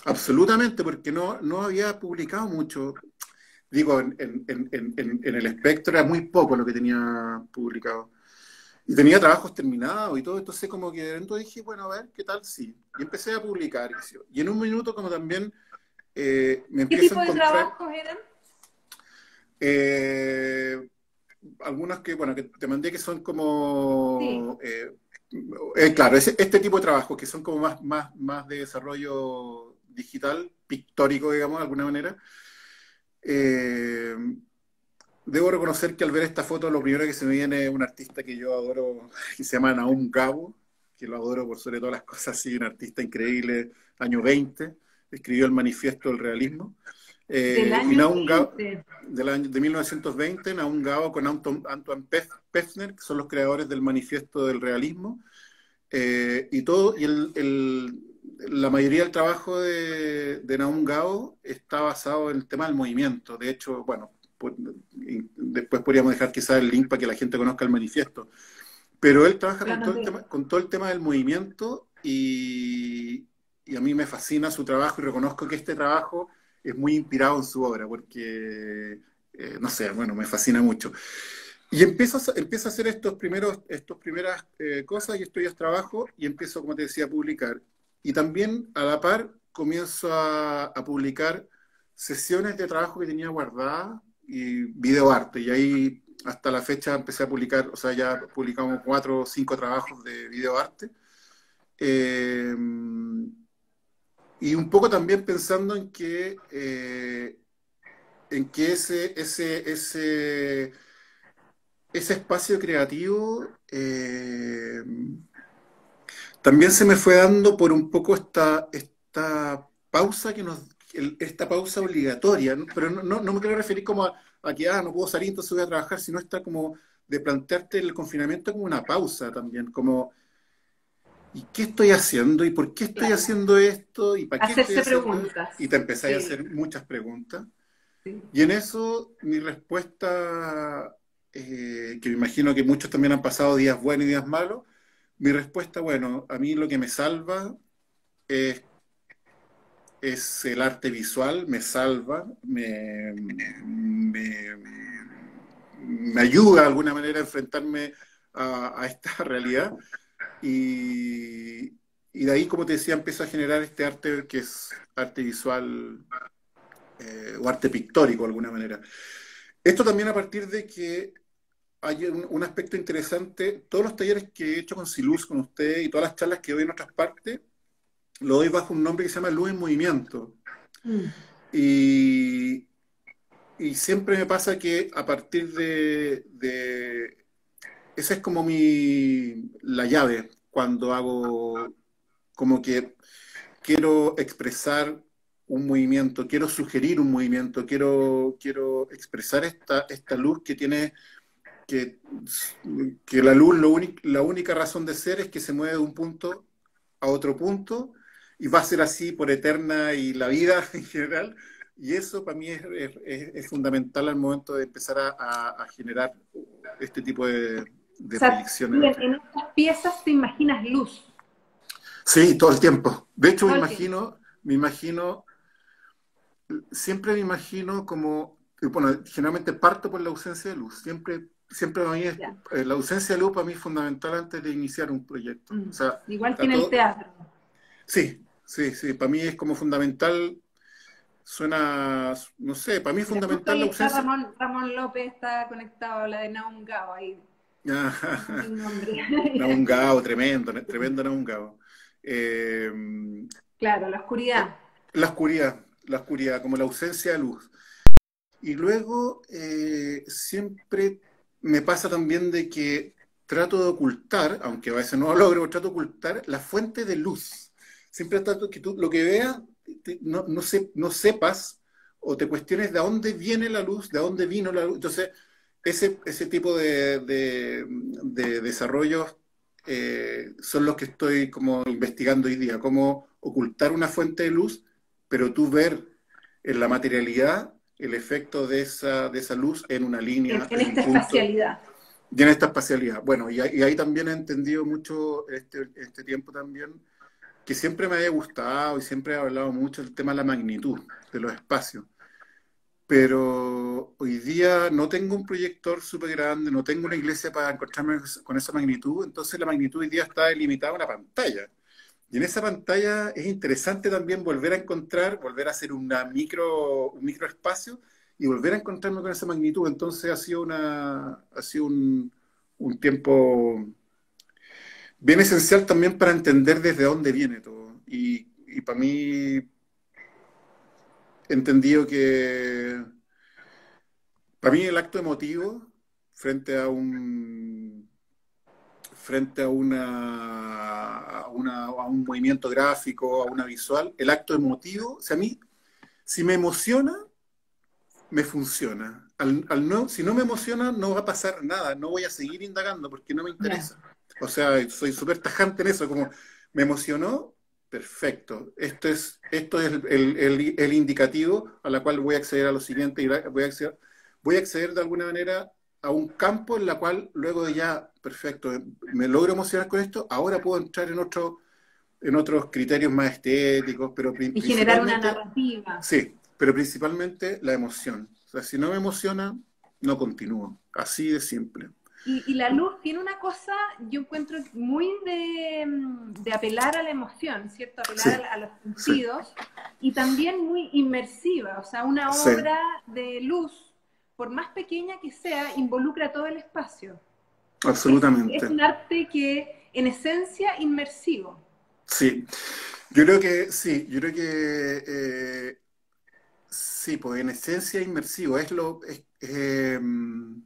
Absolutamente, porque no, no había publicado mucho digo, en, el espectro era muy poco lo que tenía publicado. Y tenía trabajos terminados y todo, entonces como que dentro dije, bueno, a ver, ¿qué tal? Sí. Y empecé a publicar. Y en un minuto como también eh, me empiezo a encontrar... ¿Qué tipo de trabajos eran? Eh, algunos que, bueno, que te mandé que son como... Eh, claro, este tipo de trabajos que son como más, más, más de desarrollo digital, pictórico, digamos, de alguna manera. Eh, debo reconocer que al ver esta foto lo primero que se me viene es un artista que yo adoro, que se llama Naum Gabo, que lo adoro por sobre todas las cosas, sí, un artista increíble, año 20, escribió el manifiesto del realismo. Eh, del año del año, de 1920, Naum Gabo con Antoine Pefner, que son los creadores del manifiesto del realismo. Eh, y todo, y el, la mayoría del trabajo de, de Naum Gao está basado en el tema del movimiento. De hecho, bueno, pues, después podríamos dejar quizás el link para que la gente conozca el manifiesto. Pero él trabaja con todo, el tema, con todo, el tema, del movimiento y, y, a mí me fascina su trabajo y reconozco que este trabajo es muy inspirado en su obra porque, eh, no sé, bueno, me fascina mucho. Y empiezo, empiezo a hacer estos primeros, estos primeras eh, cosas y estudios trabajo y empiezo, como te decía, a publicar. Y también a la par comienzo a, publicar sesiones de trabajo que tenía guardadas y videoarte. Y ahí hasta la fecha empecé a publicar, o sea, ya publicamos cuatro o cinco trabajos de videoarte. Eh, y un poco también pensando en que, eh, en que ese, ese, ese, ese espacio creativo eh, también se me fue dando por un poco esta, esta pausa que nos, esta pausa obligatoria, pero no, no, me quiero referir como a, que ah, no puedo salir, entonces voy a trabajar, sino está como de plantearte el confinamiento como una pausa también, como ¿y qué estoy haciendo? ¿Y por qué estoy haciendo esto? ¿Y para qué Hacerse preguntas. Y te empezáis a hacer muchas preguntas. Y en eso mi respuesta, eh, que me imagino que muchos también han pasado días buenos y días malos, mi respuesta, bueno, a mí lo que me salva es, el arte visual, me salva, me, ayuda de alguna manera a enfrentarme a, esta (laughs) realidad. Y, de ahí, como te decía, empiezo a generar este arte que es arte visual eh, o arte pictórico de alguna manera. Esto también a partir de que hay un, aspecto interesante. Todos los talleres que he hecho con Siluz, con usted y todas las charlas que doy en otras partes, lo doy bajo un nombre que se llama Luz en Movimiento. Mm. Y, y, siempre me pasa que a partir de, de, Esa es como mi. la llave cuando hago. como que quiero expresar un movimiento, quiero sugerir un movimiento, quiero, quiero expresar esta, esta luz que tiene que, que la luz, lo la única razón de ser es que se mueve de un punto a otro punto y va a ser así por eterna y la vida (laughs) en general. Y eso para mí es, es, fundamental al momento de empezar a, a, generar este tipo de, de proyecciones. En estas piezas te imaginas luz. Sí, todo el tiempo. De hecho, me imagino, me imagino, siempre me imagino como, bueno, generalmente parto por la ausencia de luz. Siempre siempre para mí es, eh, la ausencia de luz para mí es fundamental antes de iniciar un proyecto. Mm. Igual que en el teatro. Sí, sí, sí, para mí es como fundamental, suena, no sé, para mí es fundamental la ausencia. Ramón, Ramón López está conectado a la de Naum Gao ahí. (laughs) (laughs) Naum Gao, tremendo, tremendo Naum Gao. Eh, claro, la oscuridad. La oscuridad, la oscuridad, como la ausencia de luz. Y luego eh, siempre me pasa también de que trato de ocultar, aunque a veces no lo logro, trato de ocultar la fuente de luz. Siempre trato que tú lo que veas no, no, sepas o te cuestiones de dónde viene la luz, de dónde vino la luz. Entonces, ese, ese tipo de, de, desarrollos eh, son los que estoy como investigando hoy día, cómo ocultar una fuente de luz, pero tú ver en la materialidad el efecto de esa, de esa luz en una línea. En, esta espacialidad. Y en esta espacialidad. Bueno, y, ahí también he entendido mucho este, este tiempo también, que siempre me había gustado y siempre he hablado mucho del tema de la magnitud de los espacios. Pero hoy día no tengo un proyector súper grande, no tengo una iglesia para encontrarme con esa magnitud, entonces la magnitud hoy día está limitada a una pantalla. Y en esa pantalla es interesante también volver a encontrar, volver a hacer una micro, un microespacio y volver a encontrarme con esa magnitud. Entonces ha sido, una, ha sido un, tiempo bien esencial también para entender desde dónde viene todo. Y, y para mí he entendido que para mí el acto emotivo frente a un frente a, una, a, un movimiento gráfico, a una visual, el acto emotivo, o sea, a mí, si me emociona, me funciona. Al, no, si no me emociona, no va a pasar nada, no voy a seguir indagando porque no me interesa. O sea, soy súper tajante en eso, como me emocionó, perfecto. Esto es, esto es el, el, el, indicativo a la cual voy a acceder a lo siguiente y voy a acceder, voy a acceder de alguna manera a un campo en la cual luego de ya, perfecto, me logro emocionar con esto, ahora puedo entrar en otro, en otros criterios más estéticos, pero y generar una narrativa. Sí, pero principalmente la emoción. O sea, si no me emociona, no continúo. Así de simple. Y, la luz tiene una cosa, yo encuentro muy de, apelar a la emoción, ¿cierto? Apelar a, los sentidos y también muy inmersiva, o sea, una obra de luz por más pequeña que sea, involucra todo el espacio. Absolutamente. Es, un arte que, en esencia, inmersivo. Sí, yo creo que sí, yo creo que eh, sí, pues en esencia inmersivo. Es lo. Em,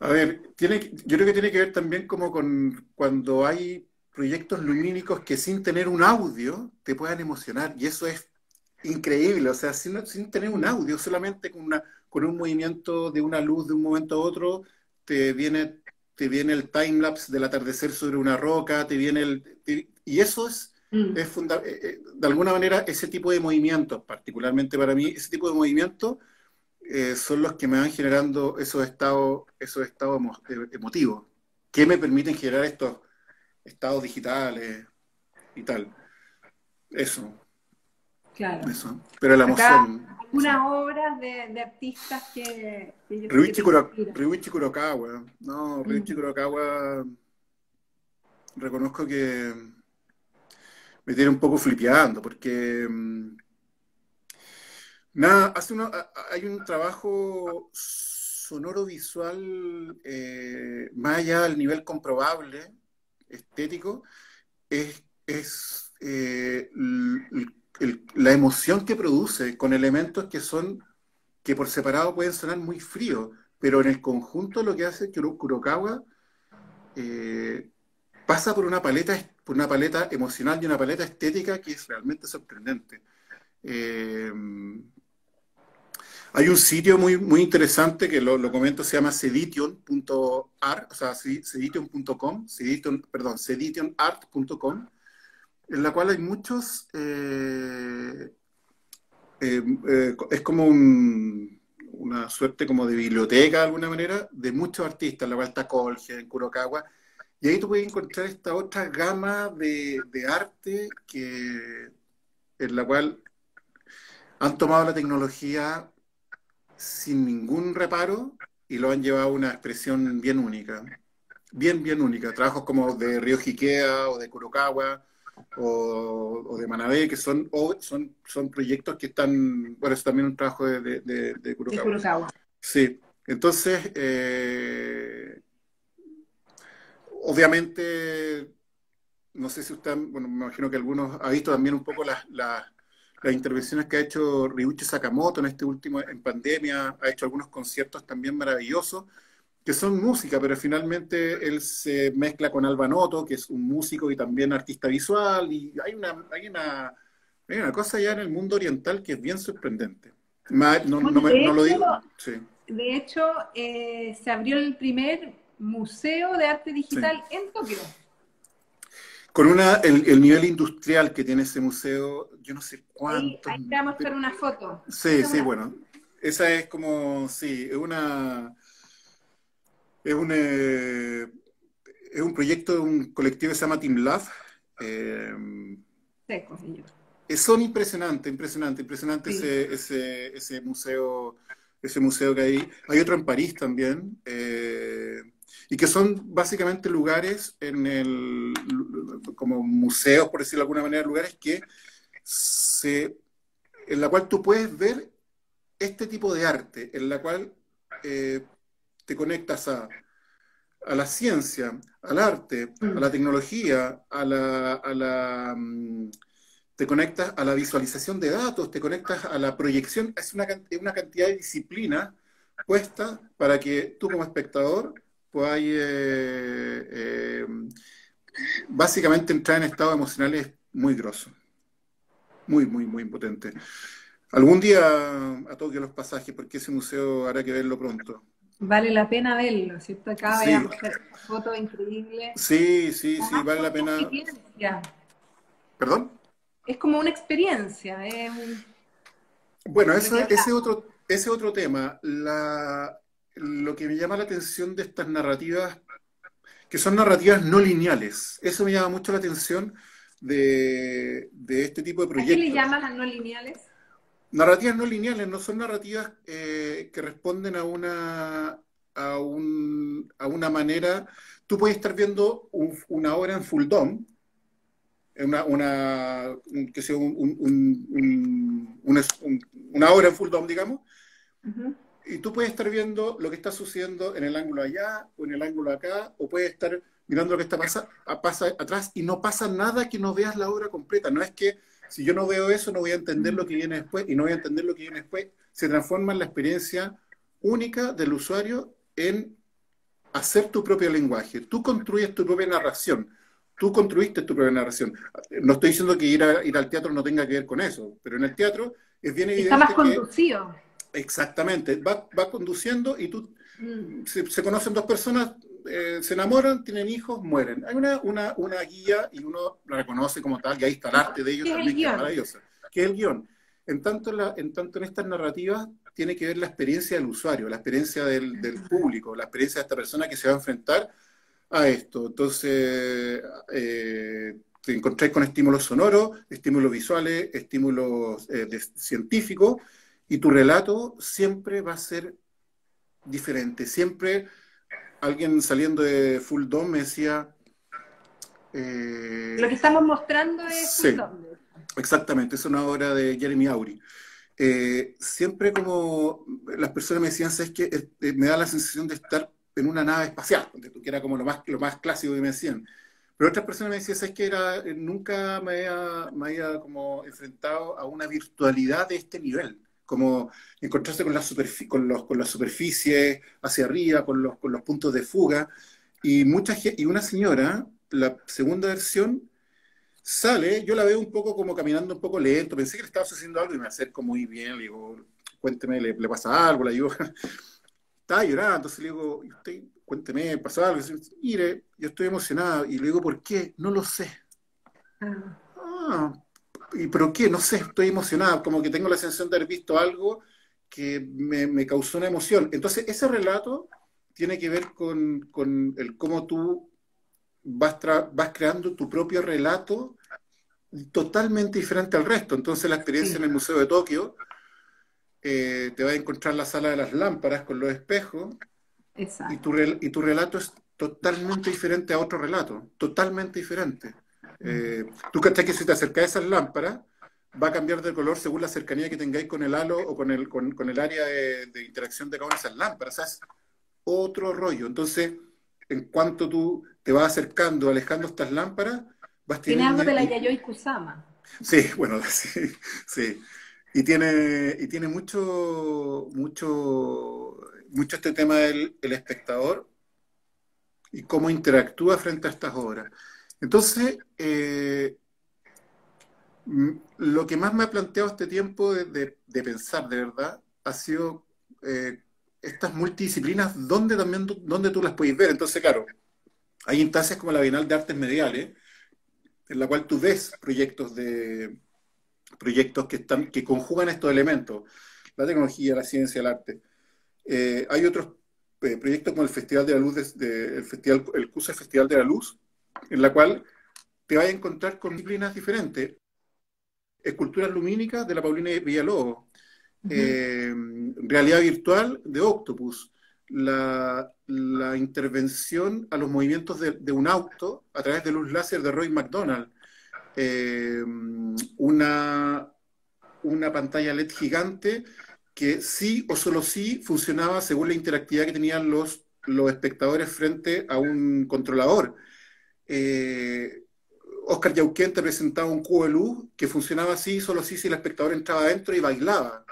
a ver, tiene, yo creo que tiene que ver también como con cuando hay proyectos lumínicos que sin tener un audio te puedan emocionar. Y eso es increíble, o sea, sin, sin tener un audio, solamente con, una, con un movimiento de una luz de un momento a otro, te viene, te viene el timelapse del atardecer sobre una roca, te viene el... y eso es, mm. es eh, eh, de alguna manera, ese tipo de movimientos, particularmente para mí, ese tipo de movimientos eh, son los que me van generando esos estados, esos estados emotivos, que me permiten generar estos estados digitales y tal. Eso. Claro. Eso. Pero la emoción. Una obra de, de artistas que. que Ryuichi, Kurokawa. No, Ryuichi mm. Kurokawa. Reconozco que me tiene un poco flipeando, porque. Mm, nada, hace uno, hay un trabajo sonoro visual, eh, más allá del nivel comprobable, estético, es, eh, la emoción que produce con elementos que son, que por separado pueden sonar muy fríos, pero en el conjunto lo que hace Kurokawa eh, pasa por una paleta, por una paleta emocional y una paleta estética que es realmente sorprendente. Eh, hay un sitio muy, muy interesante que lo, comento, se llama sedition.art, o sea, sedition.com, sedition, perdón, seditionart.com, en la cual hay muchos, eh, es como un, una suerte como de biblioteca de alguna manera de muchos artistas, la Vuelta Colge, en Kurokawa, y ahí tú puedes encontrar esta otra gama de, arte que, en la cual han tomado la tecnología sin ningún reparo y lo han llevado a una expresión bien única, bien, bien única. Trabajos como de Río Jiquea o de Kurokawa, o, de Manabé, que son, son, son proyectos que están, bueno, es también un trabajo de, de, de, Kurokawa. Sí, entonces, eh, obviamente, no sé si usted, bueno, me imagino que algunos ha visto también un poco las, las, las intervenciones que ha hecho Ryuichi Sakamoto en este último, en pandemia, ha hecho algunos conciertos también maravillosos que son música, pero finalmente él se mezcla con Alba Noto, que es un músico y también artista visual, y hay una, hay una, hay una cosa ya en el mundo oriental que es bien sorprendente. No, lo digo. De hecho, eh, se abrió el primer museo de arte digital en Tokio. Con una, el, nivel industrial que tiene ese museo, yo no sé cuánto. Ahí, te voy a mostrar una foto. Sí, sí, bueno. Esa es como, sí, es una es un, eh, es un proyecto de un colectivo que se llama Team Love. Eh, son impresionantes, impresionantes, impresionantes ese, ese, museo, ese museo que hay. Hay otro en París también. Eh, y que son básicamente lugares en el, como museos, por decirlo de alguna manera, lugares que se, en la cual tú puedes ver este tipo de arte, en la cual te conectas a, la ciencia, al arte, a la mm. tecnología, a la, a la mm, te conectas a la visualización de datos, te conectas a la proyección, es una, una cantidad de disciplina puesta para que tú como espectador puedas eh, eh, básicamente entrar en estados emocionales muy grosos, muy, muy, muy impotentes. Algún día a Tokio los pasajes, porque ese museo hará que verlo pronto. Vale la pena verlo, ¿cierto? Acá sí. fotos increíbles. Sí, sí, sí, vale la pena. ¿Perdón? Es como una experiencia. Bueno, ese, otro, ese otro tema. lo que me llama la atención de estas narrativas, que son narrativas no lineales, eso me llama mucho la atención de, este tipo de proyectos. qué le llaman las no lineales? Narrativas no lineales no son narrativas eh, que responden a una, a, un, a, una manera. Tú puedes estar viendo una obra en full dome, una, una, que sea un, una obra en full dome, digamos, y tú puedes estar viendo lo que está sucediendo en el ángulo allá o en el ángulo acá, o puedes estar mirando lo que está pasa, pasa atrás y no pasa nada que no veas la obra completa. No es que si yo no veo eso, no voy a entender lo que viene después, y no voy a entender lo que viene después. Se transforma en la experiencia única del usuario en hacer tu propio lenguaje. Tú construyes tu propia narración. Tú construiste tu propia narración. No estoy diciendo que ir, a, ir al teatro no tenga que ver con eso, pero en el teatro es bien evidente. Está más conducido. Exactamente. Va, va conduciendo y tú. Mm. se, conocen dos personas, eh, se enamoran, tienen hijos, mueren. Hay una, una, una, guía y uno la reconoce como tal, y ahí está el arte de ellos también, que es maravillosa, que es el guion. En tanto, la, en tanto en estas narrativas tiene que ver la experiencia del usuario, la experiencia del, del público, la experiencia de esta persona que se va a enfrentar a esto. Entonces, eh, te encontráis con estímulos sonoros, estímulos visuales, estímulos eh, científicos, y tu relato siempre va a ser diferente, siempre alguien saliendo de Full Dome me decía... Eh, Lo que estamos mostrando es sí, Exactamente, es una obra de Jeremy Auri. eh, siempre como las personas me decían. Eh, me da la sensación de estar en una nave espacial, que era como lo más, lo más clásico que me decían. Pero otras personas me decían, ¿sabes qué? Era, nunca me había, me había como enfrentado a una virtualidad de este nivel como encontrarse con la, con, los, con la superficie hacia arriba, con los, con los puntos de fuga. Y, mucha, y una señora, la segunda versión, sale, yo la veo un poco como caminando un poco lento, pensé que le estaba haciendo algo y me acerco muy bien, le digo, cuénteme, ¿le, pasa algo? La digo, (laughs) estaba llorando, entonces le digo, usted, cuénteme, ¿pasa algo? Mire, yo estoy emocionada, y le digo, ¿por qué? No lo sé. Ah, ah ¿y pero qué? No sé, estoy emocionado, como que tengo la sensación de haber visto algo que me, causó una emoción. Entonces, ese relato tiene que ver con, el cómo tú vas, vas creando tu propio relato totalmente diferente al resto. Entonces, la experiencia en el Museo de Tokio, eh, te vas a encontrar la sala de las lámparas con los espejos, Y, tu, y tu relato es totalmente diferente a otro relato, totalmente diferente. Eh, tú crees que si te acercas a esas lámparas, va a cambiar de color según la cercanía que tengáis con el halo o con el, con, el área de, interacción de cada una de esas lámparas. O sea, es otro rollo. Entonces, en cuanto tú te vas acercando, alejando estas lámparas, vas Tiene algo de la Yayoi Kusama. Sí, (laughs) bueno, (laughs) sí, sí. Y tiene, y tiene mucho, mucho, mucho este tema del el espectador y cómo interactúa frente a estas obras. Entonces, eh, lo que más me ha planteado este tiempo de, pensar, de verdad, ha sido eh, estas multidisciplinas, ¿dónde también dónde tú las puedes ver? Entonces, claro, hay instancias como la Bienal de Artes Mediales, en la cual tú ves proyectos de proyectos que están que conjugan estos elementos, la tecnología, la ciencia, el arte. Eh, hay otros proyectos como el Festival de la Luz, el Festival, el CUSE Festival de la Luz, en la cual te vas a encontrar con disciplinas diferentes. Esculturas lumínicas de la Paulina Villalobos, eh, realidad virtual de Octopus, la, intervención a los movimientos de, un auto a través de luz láser de Roy McDonald, eh, una, una pantalla LED gigante que sí o solo sí funcionaba según la interactividad que tenían los, los espectadores frente a un controlador eh, Oscar Yauquén te presentaba un cubo de luz que funcionaba así, solo así si el espectador entraba adentro y bailaba.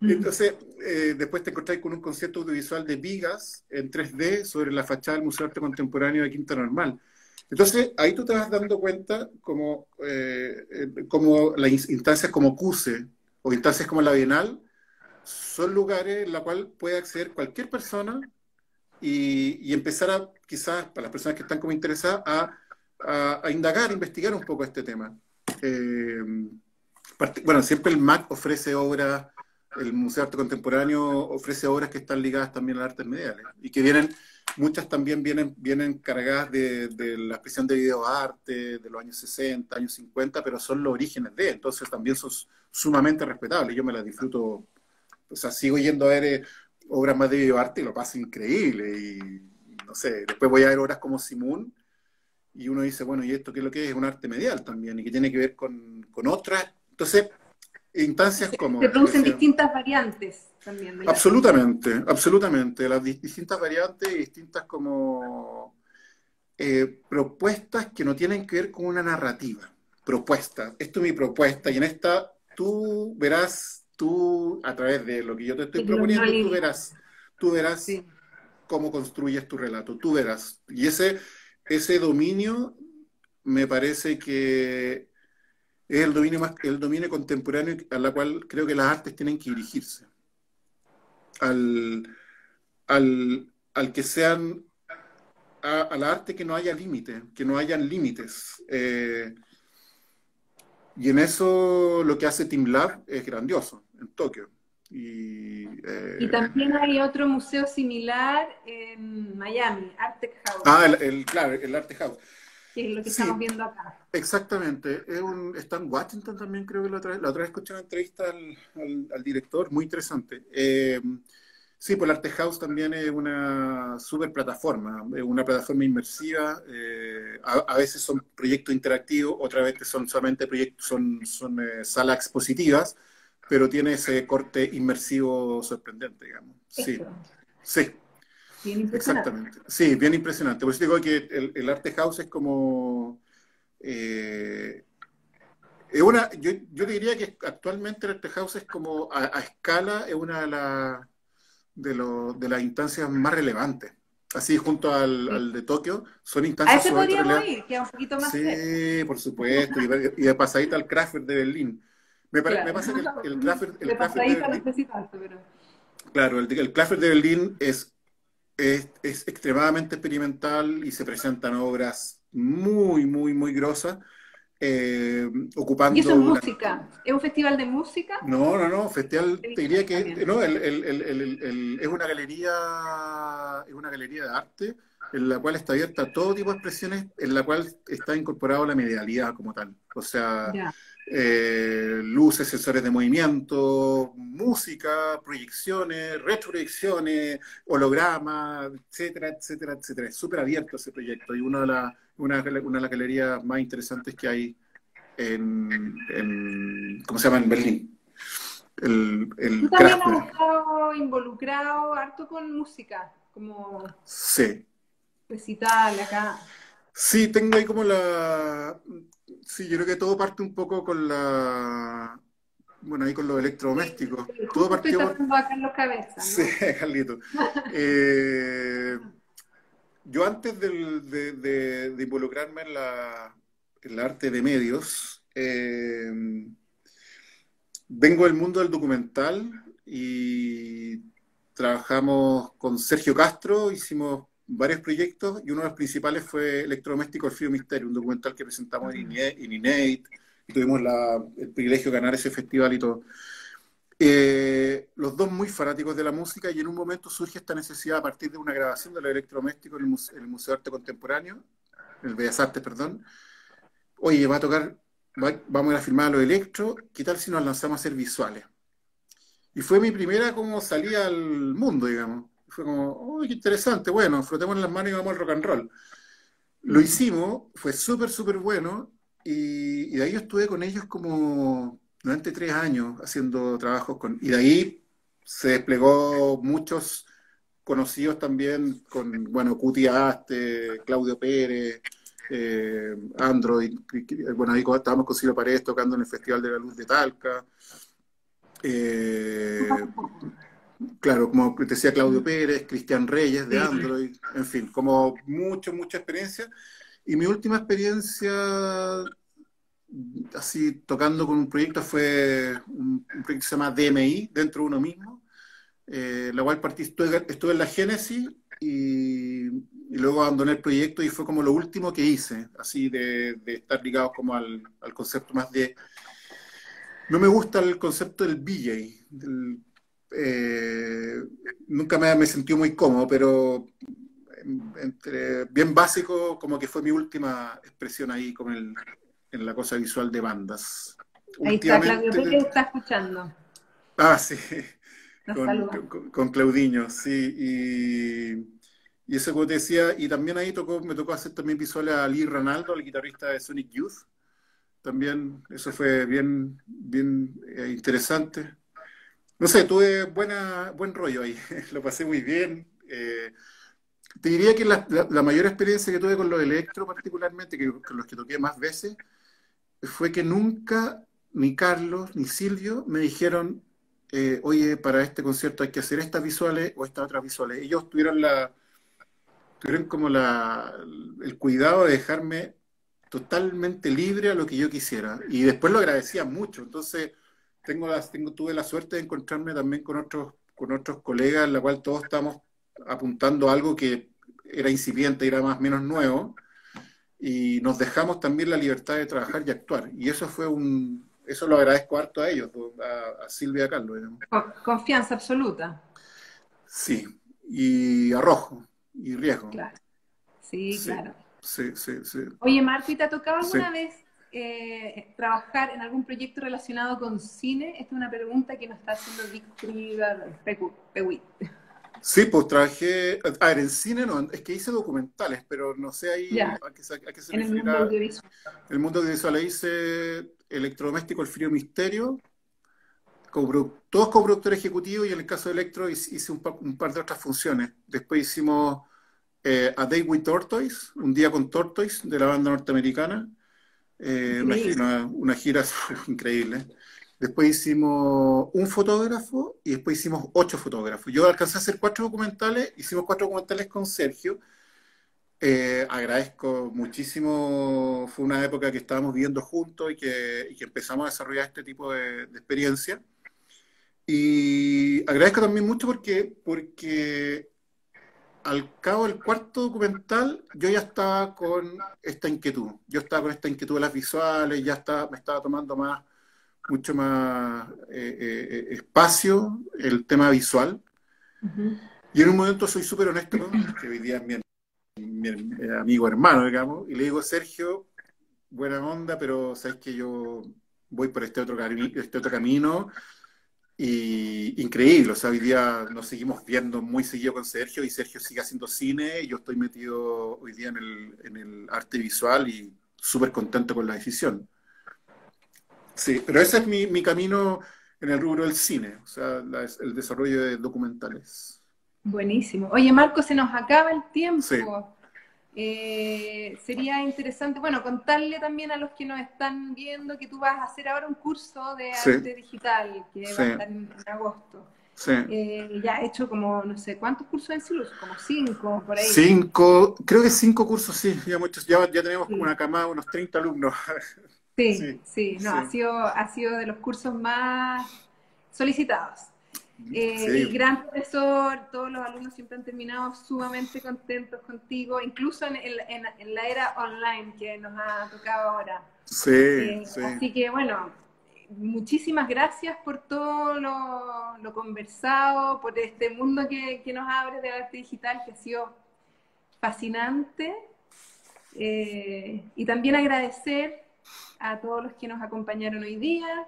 Mm. Entonces, eh, después te encontrás con un concierto audiovisual de vigas en 3D sobre la fachada del Museo de Arte Contemporáneo de Quinta Normal. Entonces, ahí tú te vas dando cuenta como, eh, como las instancias como CUSE o instancias como la Bienal son lugares en los cuales puede acceder cualquier persona y, empezar a, quizás, para las personas que están como interesadas, a, a, indagar, a investigar un poco este tema. Eh, bueno, siempre el MAC ofrece obras, el Museo de Arte Contemporáneo ofrece obras que están ligadas también a las artes mediales y que vienen, muchas también vienen, vienen cargadas de, la expresión de videoarte de los años 60, años 50, pero son los orígenes de, entonces también son sumamente respetables. Yo me las disfruto, o sea, sigo yendo a ver eh, obras más de videoarte y lo paso increíble. Y no sé, después voy a ver obras como Simón y uno dice, bueno, ¿y esto qué es lo que es? Es un arte medial también y que tiene que ver con, con otras. Entonces, instancias como... Se producen distintas variantes también. absolutamente, absolutamente. Las distintas variantes y distintas como eh, propuestas que no tienen que ver con una narrativa. Propuesta. Esto es mi propuesta y en esta tú verás tú, a través de lo que yo te estoy proponiendo, tú verás, tú verás cómo construyes tu relato, tú verás. Y ese, ese dominio me parece que es el dominio más el dominio contemporáneo a la cual creo que las artes tienen que dirigirse. Al, al, que sean a, la arte que no haya límite, que no hayan límites. Eh, y en eso lo que hace Team Lab es grandioso en Tokio. Y, eh, y, también hay otro museo similar en Miami, Arte House. Ah, el, claro, el Arte House. Que es lo que estamos viendo acá. Exactamente. Es un, está en Washington también, creo que la otra vez, la otra vez escuché una entrevista al, al, director, muy interesante. Eh, sí, pues el Arte House también es una super plataforma, es una plataforma inmersiva. Eh, a, veces son proyectos interactivos, otras veces son solamente proyectos, son, son salas expositivas pero tiene ese corte inmersivo sorprendente, digamos. Sí, sí. Exactamente. Sí, bien impresionante. Por eso digo que el, arte house es como... Eh, es una, yo, yo, diría que actualmente el arte house es como a, escala, es una de, la, de, de las instancias más relevantes así junto al, de Tokio, son instancias... A ese podríamos ir, que es un poquito más Sí, por supuesto, y, de pasadita al Kraftwerk de Berlín. Me, me pasa que el, el de, Berlín, pero... Claro, el, el Kraftwerk de Berlín es, es, es, extremadamente experimental y se presentan obras muy, muy, muy grosas. Eh, ocupando ¿Y eso es música? ¿Es un festival de música? No, no, no, festival, te diría que no, el, el, es una galería, es una galería de arte en la cual está abierta todo tipo de expresiones, en la cual está incorporado la medialidad como tal. O sea, eh, luces, sensores de movimiento, música, proyecciones, retroproyecciones, hologramas, etcétera, etcétera, etcétera. Es súper abierto ese proyecto y una de, la, una, de las galerías más interesantes que hay en, ¿cómo se llama? En Berlín. El, el Tú también has estado involucrado harto con música, como sí. recital acá. Sí, tengo ahí como la... Sí, yo creo que todo parte un poco con la... Bueno, ahí con los electrodomésticos. todo partió acá en los cabezas, Sí, (laughs) Carlito. eh, yo antes de, de, involucrarme en la, en la, arte de medios, eh, vengo del mundo del documental y trabajamos con Sergio Castro, hicimos varios proyectos y uno de los principales fue Electrodoméstico El Frío Misterio, un documental que presentamos en, INEIT y tuvimos el privilegio de ganar ese festival y todo. Eh, los dos muy fanáticos de la música y en un momento surge esta necesidad a partir de una grabación de los electrodomésticos en el, Museo, de Arte Contemporáneo, en el Bellas Artes, perdón. Oye, va a tocar, vamos a ir a filmar a los electro, ¿qué tal si nos lanzamos a hacer visuales? Y fue mi primera como salida al mundo, digamos fue como, uy, qué interesante, bueno, frotemos las manos y vamos al rock and roll. Lo hicimos, fue súper, súper bueno, y, de ahí estuve con ellos como durante tres años haciendo trabajos con... Y de ahí se desplegó muchos conocidos también con, bueno, Cuti Aste, Claudio Pérez, eh, Android, bueno, ahí estábamos con Silvio Paredes tocando en el Festival de la Luz de Talca. Eh, Claro, como decía Claudio Pérez, Cristian Reyes de Android, en fin, como mucho, mucha experiencia. Y mi última experiencia así tocando con un proyecto fue un, proyecto que se llama DMI, dentro de uno mismo, eh, la cual partí, estuve, en la Génesis y, luego abandoné el proyecto y fue como lo último que hice, así de, estar ligado como al, al, concepto más de... No me gusta el concepto del BJ, del eh, nunca me, me sentí muy cómodo, pero entre, bien básico, como que fue mi última expresión ahí con el, en la cosa visual de bandas. Ahí está, Claudio, ¿qué está escuchando? Ah, sí, con, con, Claudiño, sí, y, y, eso como te decía, y también ahí tocó, me tocó hacer también visuales a Lee Ronaldo, el guitarrista de Sonic Youth, también, eso fue bien, bien eh, interesante. No sé, tuve buen rollo ahí, (laughs) lo pasé muy bien. Eh, te diría que la, mayor experiencia que tuve con los electro, particularmente, que, con los que toqué más veces, fue que nunca ni Carlos ni Silvio me dijeron, eh, oye, para este concierto hay que hacer estas visuales o estas otras visuales. Ellos tuvieron la tuvieron como el cuidado de dejarme totalmente libre a lo que yo quisiera. Y después lo agradecía mucho. Entonces, tengo, tengo tuve la suerte de encontrarme también con otros, con otros colegas, en la cual todos estamos apuntando a algo que era incipiente, era más o menos nuevo, y nos dejamos también la libertad de trabajar y actuar. Y eso fue un, eso lo agradezco harto a ellos, a, Silvia y a Carlos. Confianza absoluta. Sí, y arrojo, y riesgo. Claro. Sí, claro. Sí, sí, sí. Oye, Marti, ¿te ha tocado alguna vez eh, trabajar en algún proyecto relacionado con cine? Esta es una pregunta que nos está haciendo Víctor Pewi. Sí, pues trabajé, a ver, en cine no, es que hice documentales, pero no sé ahí a qué, se En el mundo audiovisual. El mundo audiovisual hice Electrodoméstico, El Frío Misterio, todos coproductor ejecutivo y en el caso de Electro hice un, par de otras funciones. Después hicimos eh, A Day with Tortoise, un día con Tortoise de la banda norteamericana. Eh, una, gira (laughs) increíble. Después hicimos un fotógrafo y después hicimos ocho fotógrafos. Yo alcancé a hacer cuatro documentales, hicimos cuatro documentales con Sergio. Eh, agradezco muchísimo, fue una época que estábamos viviendo juntos y que, empezamos a desarrollar este tipo de, experiencia. Y agradezco también mucho porque, porque al cabo del cuarto documental yo ya estaba con esta inquietud. Yo estaba con esta inquietud de las visuales, ya estaba, me estaba tomando más, mucho más eh, eh, espacio el tema visual. Y en un momento soy súper honesto, que hoy día es mi, amigo hermano, digamos, y le digo, Sergio, buena onda, pero sabes que yo voy por este otro, este otro camino y increíble, o sea, hoy día nos seguimos viendo muy seguido con Sergio y Sergio sigue haciendo cine yo estoy metido hoy día en el, en el arte visual y súper contento con la decisión. Sí, pero ese es mi, mi, camino en el rubro del cine, o sea, el desarrollo de documentales. Buenísimo. Oye, Marco, se nos acaba el tiempo. Sí. Eh, sería interesante, bueno, contarle también a los que nos están viendo que tú vas a hacer ahora un curso de arte digital que va a estar en, agosto. Sí. Eh, ya he hecho como, no sé, ¿cuántos cursos en Silus? Como cinco, por ahí. Cinco, creo que cinco cursos, sí, ya, muchos, ya, ya tenemos como una camada, unos 30 alumnos. (laughs) Sí, sí, no, Ha, sido, ha sido de los cursos más solicitados. Eh, gran profesor, todos los alumnos siempre han terminado sumamente contentos contigo, incluso en, en, la era online que nos ha tocado ahora. Sí, eh, sí. Así que bueno, muchísimas gracias por todo lo, conversado, por este mundo que, nos abre de arte digital que ha sido fascinante. Eh, y también agradecer a todos los que nos acompañaron hoy día.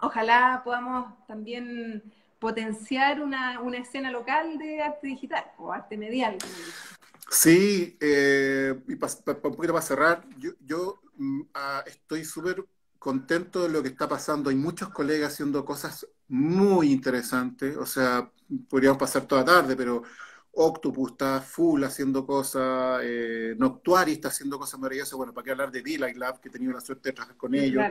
Ojalá podamos también potenciar una, una escena local de arte digital o arte medial. Sí, eh, y para, un poquito para cerrar, yo, yo mm, ah, estoy súper contento de lo que está pasando. Hay muchos colegas haciendo cosas muy interesantes, o sea, podríamos pasar toda tarde, pero Octopus está full haciendo cosas, eh, Noctuari está haciendo cosas maravillosas. Bueno, para qué hablar de D-Light Lab, que he tenido la suerte de trabajar con ellos.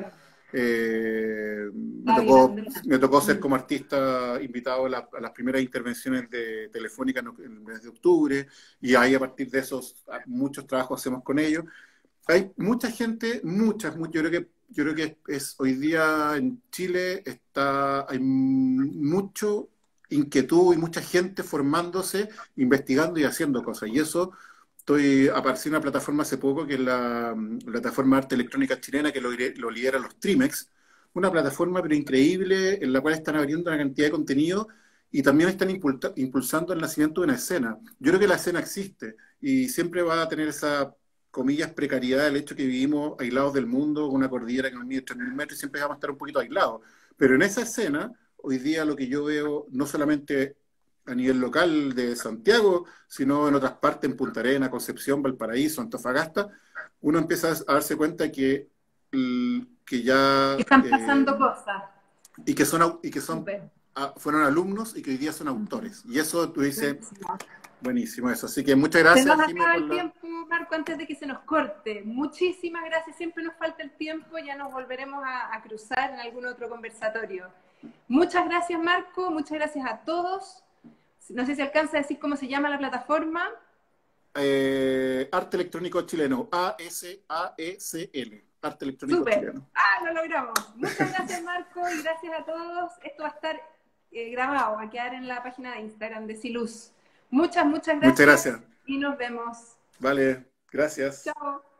Eh, me, tocó, me, tocó, ser como artista invitado a, las primeras intervenciones de Telefónica en el mes de octubre y ahí a partir de esos muchos trabajos hacemos con ellos. Hay mucha gente, muchas, yo creo que yo creo que es, hoy día en Chile está hay mucho inquietud y mucha gente formándose, investigando y haciendo cosas y eso Estoy, apareció una plataforma hace poco que es la, plataforma Arte Electrónica Chilena que lo, lo lidera los Trimex, una plataforma pero increíble en la cual están abriendo una cantidad de contenido y también están impulsando el nacimiento de una escena. Yo creo que la escena existe y siempre va a tener esa, comillas, precariedad del hecho que vivimos aislados del mundo, con una cordillera que nos mide 3.000 metros y siempre vamos a estar un poquito aislados. Pero en esa escena, hoy día lo que yo veo, no solamente a nivel local de Santiago, sino en otras partes, en Punta Arena, Concepción, Valparaíso, Antofagasta, uno empieza a darse cuenta que, que ya... están pasando eh, cosas. Y que son, y que son fueron alumnos y que hoy día son autores. Y eso tú dices, buenísimo, eso. Así que muchas gracias. Se nos acaba el tiempo, Marco, antes de que se nos corte. Muchísimas gracias, siempre nos falta el tiempo, ya nos volveremos a cruzar en algún otro conversatorio. Muchas gracias, Marco, muchas gracias a todos. No sé si alcanza a decir cómo se llama la plataforma. Eh, Arte Electrónico Chileno, A-S-A-E-C-L. Arte Electrónico Chileno. Ah, lo logramos. Muchas gracias, Marco, y gracias a todos. Esto va a estar eh, grabado, va a quedar en la página de Instagram de Siluz. Muchas, muchas gracias. Muchas gracias. Y nos vemos. Vale, gracias. Chao.